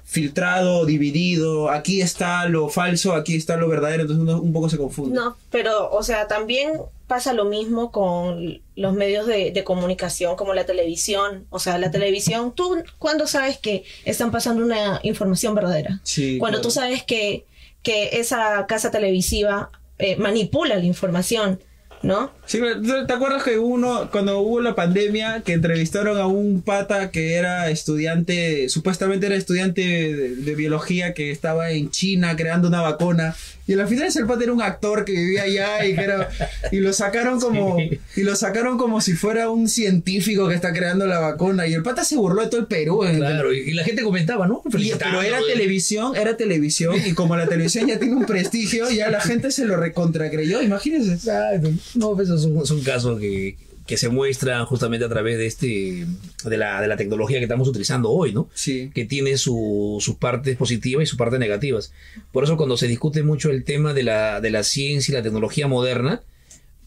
filtrado, dividido. Aquí está lo falso, aquí está lo verdadero, entonces uno un poco se confunde. No, pero, o sea, también pasa lo mismo con los medios de, de comunicación como la televisión. O sea, la televisión, ¿tú cuándo sabes que están pasando una información verdadera? Sí, Cuando claro. tú sabes que, que esa casa televisiva eh, manipula la información. ¿No? Sí, ¿tú- ¿te acuerdas que uno, cuando hubo la pandemia, que entrevistaron a un pata que era estudiante, supuestamente era estudiante de, de biología que estaba en China creando una vacuna, y al final ese pata era un actor que vivía allá y que era, y lo sacaron como, y lo sacaron como si fuera un científico que está creando la vacuna, y el pata se burló de todo el Perú. en- Claro, y, y la gente comentaba, ¿no? y- pero era Felicitándolo. televisión, era televisión, y como la televisión ya tiene un prestigio, ya la gente se lo recontracreyó, imagínense. Exacto. No, pues, es un, es un caso que, que se muestra justamente a través de este de la, de la tecnología que estamos utilizando hoy, ¿no? Sí. Que tiene su- sus partes positivas y sus partes negativas. Por eso cuando se discute mucho el tema de la, de la ciencia y la tecnología moderna,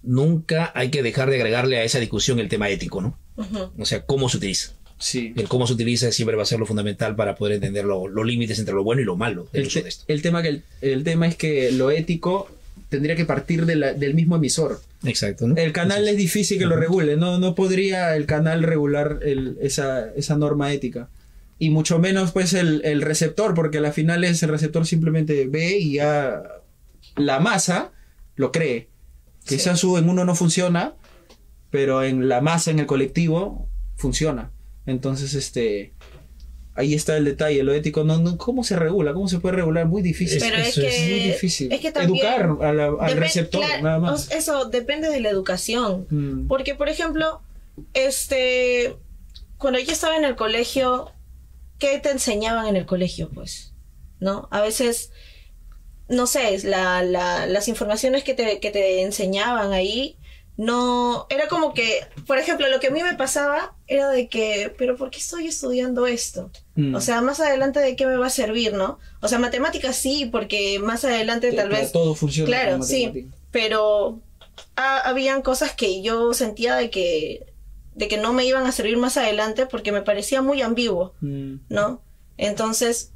nunca hay que dejar de agregarle a esa discusión el tema ético, ¿no? Ujú. O sea, cómo se utiliza. Sí. El cómo se utiliza siempre va a ser lo fundamental para poder entender lo- los límites entre lo bueno y lo malo del El, uso te- de esto. el tema que el, el tema es que lo ético tendría que partir de la- del mismo emisor. Exacto, ¿no? El canal es difícil que lo regule, no, no podría el canal regular el- esa, esa norma ética. Y mucho menos pues el, el receptor, porque al final es el receptor simplemente ve y ya la masa lo cree. Quizás su en uno no funciona, pero en la masa, en el colectivo, funciona. Entonces, este ahí está el detalle, lo ético, no, no, ¿cómo se regula? ¿Cómo se puede regular? Muy difícil. Pero es eso es que, muy difícil. es que también Educar a la- al receptor, nada más. Eso depende de la educación. Mm. Porque, por ejemplo, este, cuando yo estaba en el colegio, ¿qué te enseñaban en el colegio? Pues, ¿no? A veces, no sé, la, la- las informaciones que te, que te enseñaban ahí, no, era como que, por ejemplo, lo que a mí me pasaba era de que, pero ¿por qué estoy estudiando esto? Mm. O sea, más adelante de qué me va a servir, ¿no? O sea, matemáticas sí, porque más adelante tal vez... todo funciona Claro, sí, pero ha- habían cosas que yo sentía de que de que no me iban a servir más adelante porque me parecía muy ambiguo, Mm. ¿no? Entonces,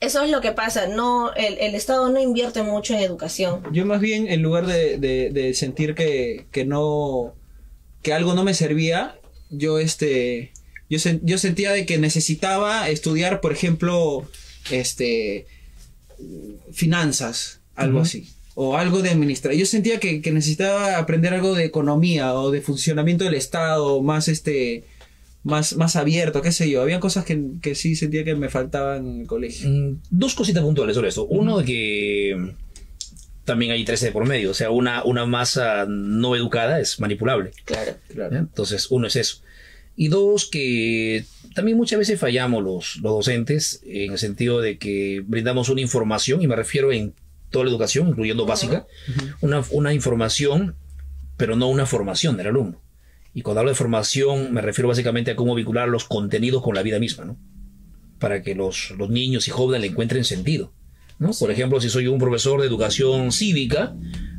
eso es lo que pasa, no el, el Estado no invierte mucho en educación. Yo más bien, en lugar de, de- de sentir que, que no, que algo no me servía, yo este, yo, sen- yo sentía de que necesitaba estudiar, por ejemplo, este, finanzas, algo así. O algo de administración. Yo sentía que, que necesitaba aprender algo de economía o de funcionamiento del Estado, más este, más, más abierto, qué sé yo. Había cosas que, que sí sentía que me faltaban en el colegio. Mm, Dos cositas puntuales sobre esto. Uno, de que mm, también hay tres de por medio. O sea, una, una masa no educada es manipulable. Claro. Claro. Entonces, uno es eso. Y dos, que también muchas veces fallamos los, los docentes en el sentido de que brindamos una información, y me refiero en toda la educación, incluyendo básica, una, una información, pero no una formación del alumno. Y cuando hablo de formación, me refiero básicamente a cómo vincular los contenidos con la vida misma, ¿no? Para que los, los niños y jóvenes le encuentren sentido. ¿no? Por ejemplo, si soy un profesor de educación cívica,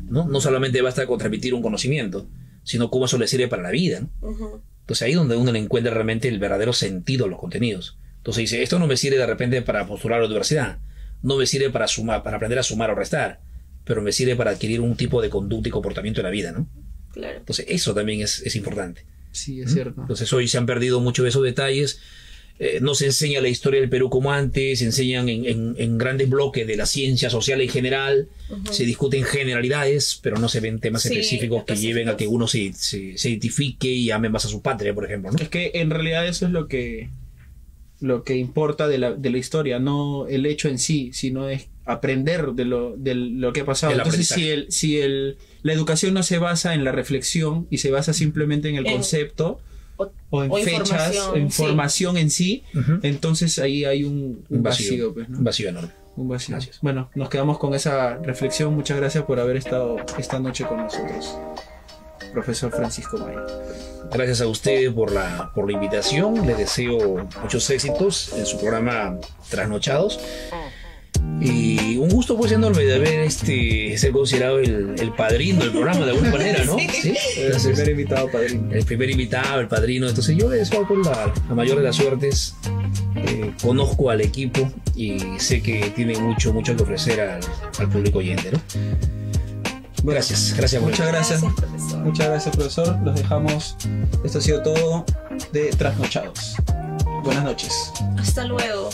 ¿no? no solamente basta con transmitir un conocimiento, sino cómo eso le sirve para la vida. ¿no? Entonces ahí es donde uno le encuentra realmente el verdadero sentido a los contenidos. Entonces dice, esto no me sirve de repente para postular a la universidad, no me sirve para sumar, para aprender a sumar o restar, pero me sirve para adquirir un tipo de conducta y comportamiento en la vida, ¿no? Claro. Entonces eso también es, es importante. Sí, es cierto. Entonces hoy se han perdido muchos de esos detalles. Eh, no se enseña la historia del Perú como antes, se enseñan en, en- en grandes bloques de la ciencia social en general, se discuten generalidades, pero no se ven temas Sí, específicos que lleven a que uno se, se, se identifique y ame más a su patria, por ejemplo. ¿no? Es que en realidad eso es lo que lo que importa de la, de la historia, no el hecho en sí, sino es aprender de lo, de lo que ha pasado. El Entonces, si, el, si el, la educación no se basa en la reflexión y se basa simplemente en el En- concepto O, o en o fechas, información, en sí. formación en sí, Ujú. entonces ahí hay un, un Un vacío. vacío, pues, ¿no? un vacío enorme. Un vacío. Gracias. Bueno, nos quedamos con esa reflexión. Muchas gracias por haber estado esta noche con nosotros, profesor Francisco Maya. Gracias a ustedes por la, por la invitación. Les deseo muchos éxitos en su programa Trasnochados. Y un gusto, pues, enorme de haber este, ser considerado el, el padrino del programa de alguna manera, ¿no? [LAUGHS] Sí. El Entonces, primer invitado padrino. el primer invitado, el padrino. Entonces, yo le deseo pues, la, la mayor de las suertes. Eh, conozco al equipo y sé que tiene mucho, mucho que ofrecer al, al público oyente, ¿no? Gracias, gracias por Muchas gracias. Gracias, profesor. Muchas gracias, profesor. Los dejamos. Esto ha sido todo de Trasnochados. Buenas noches. Hasta luego.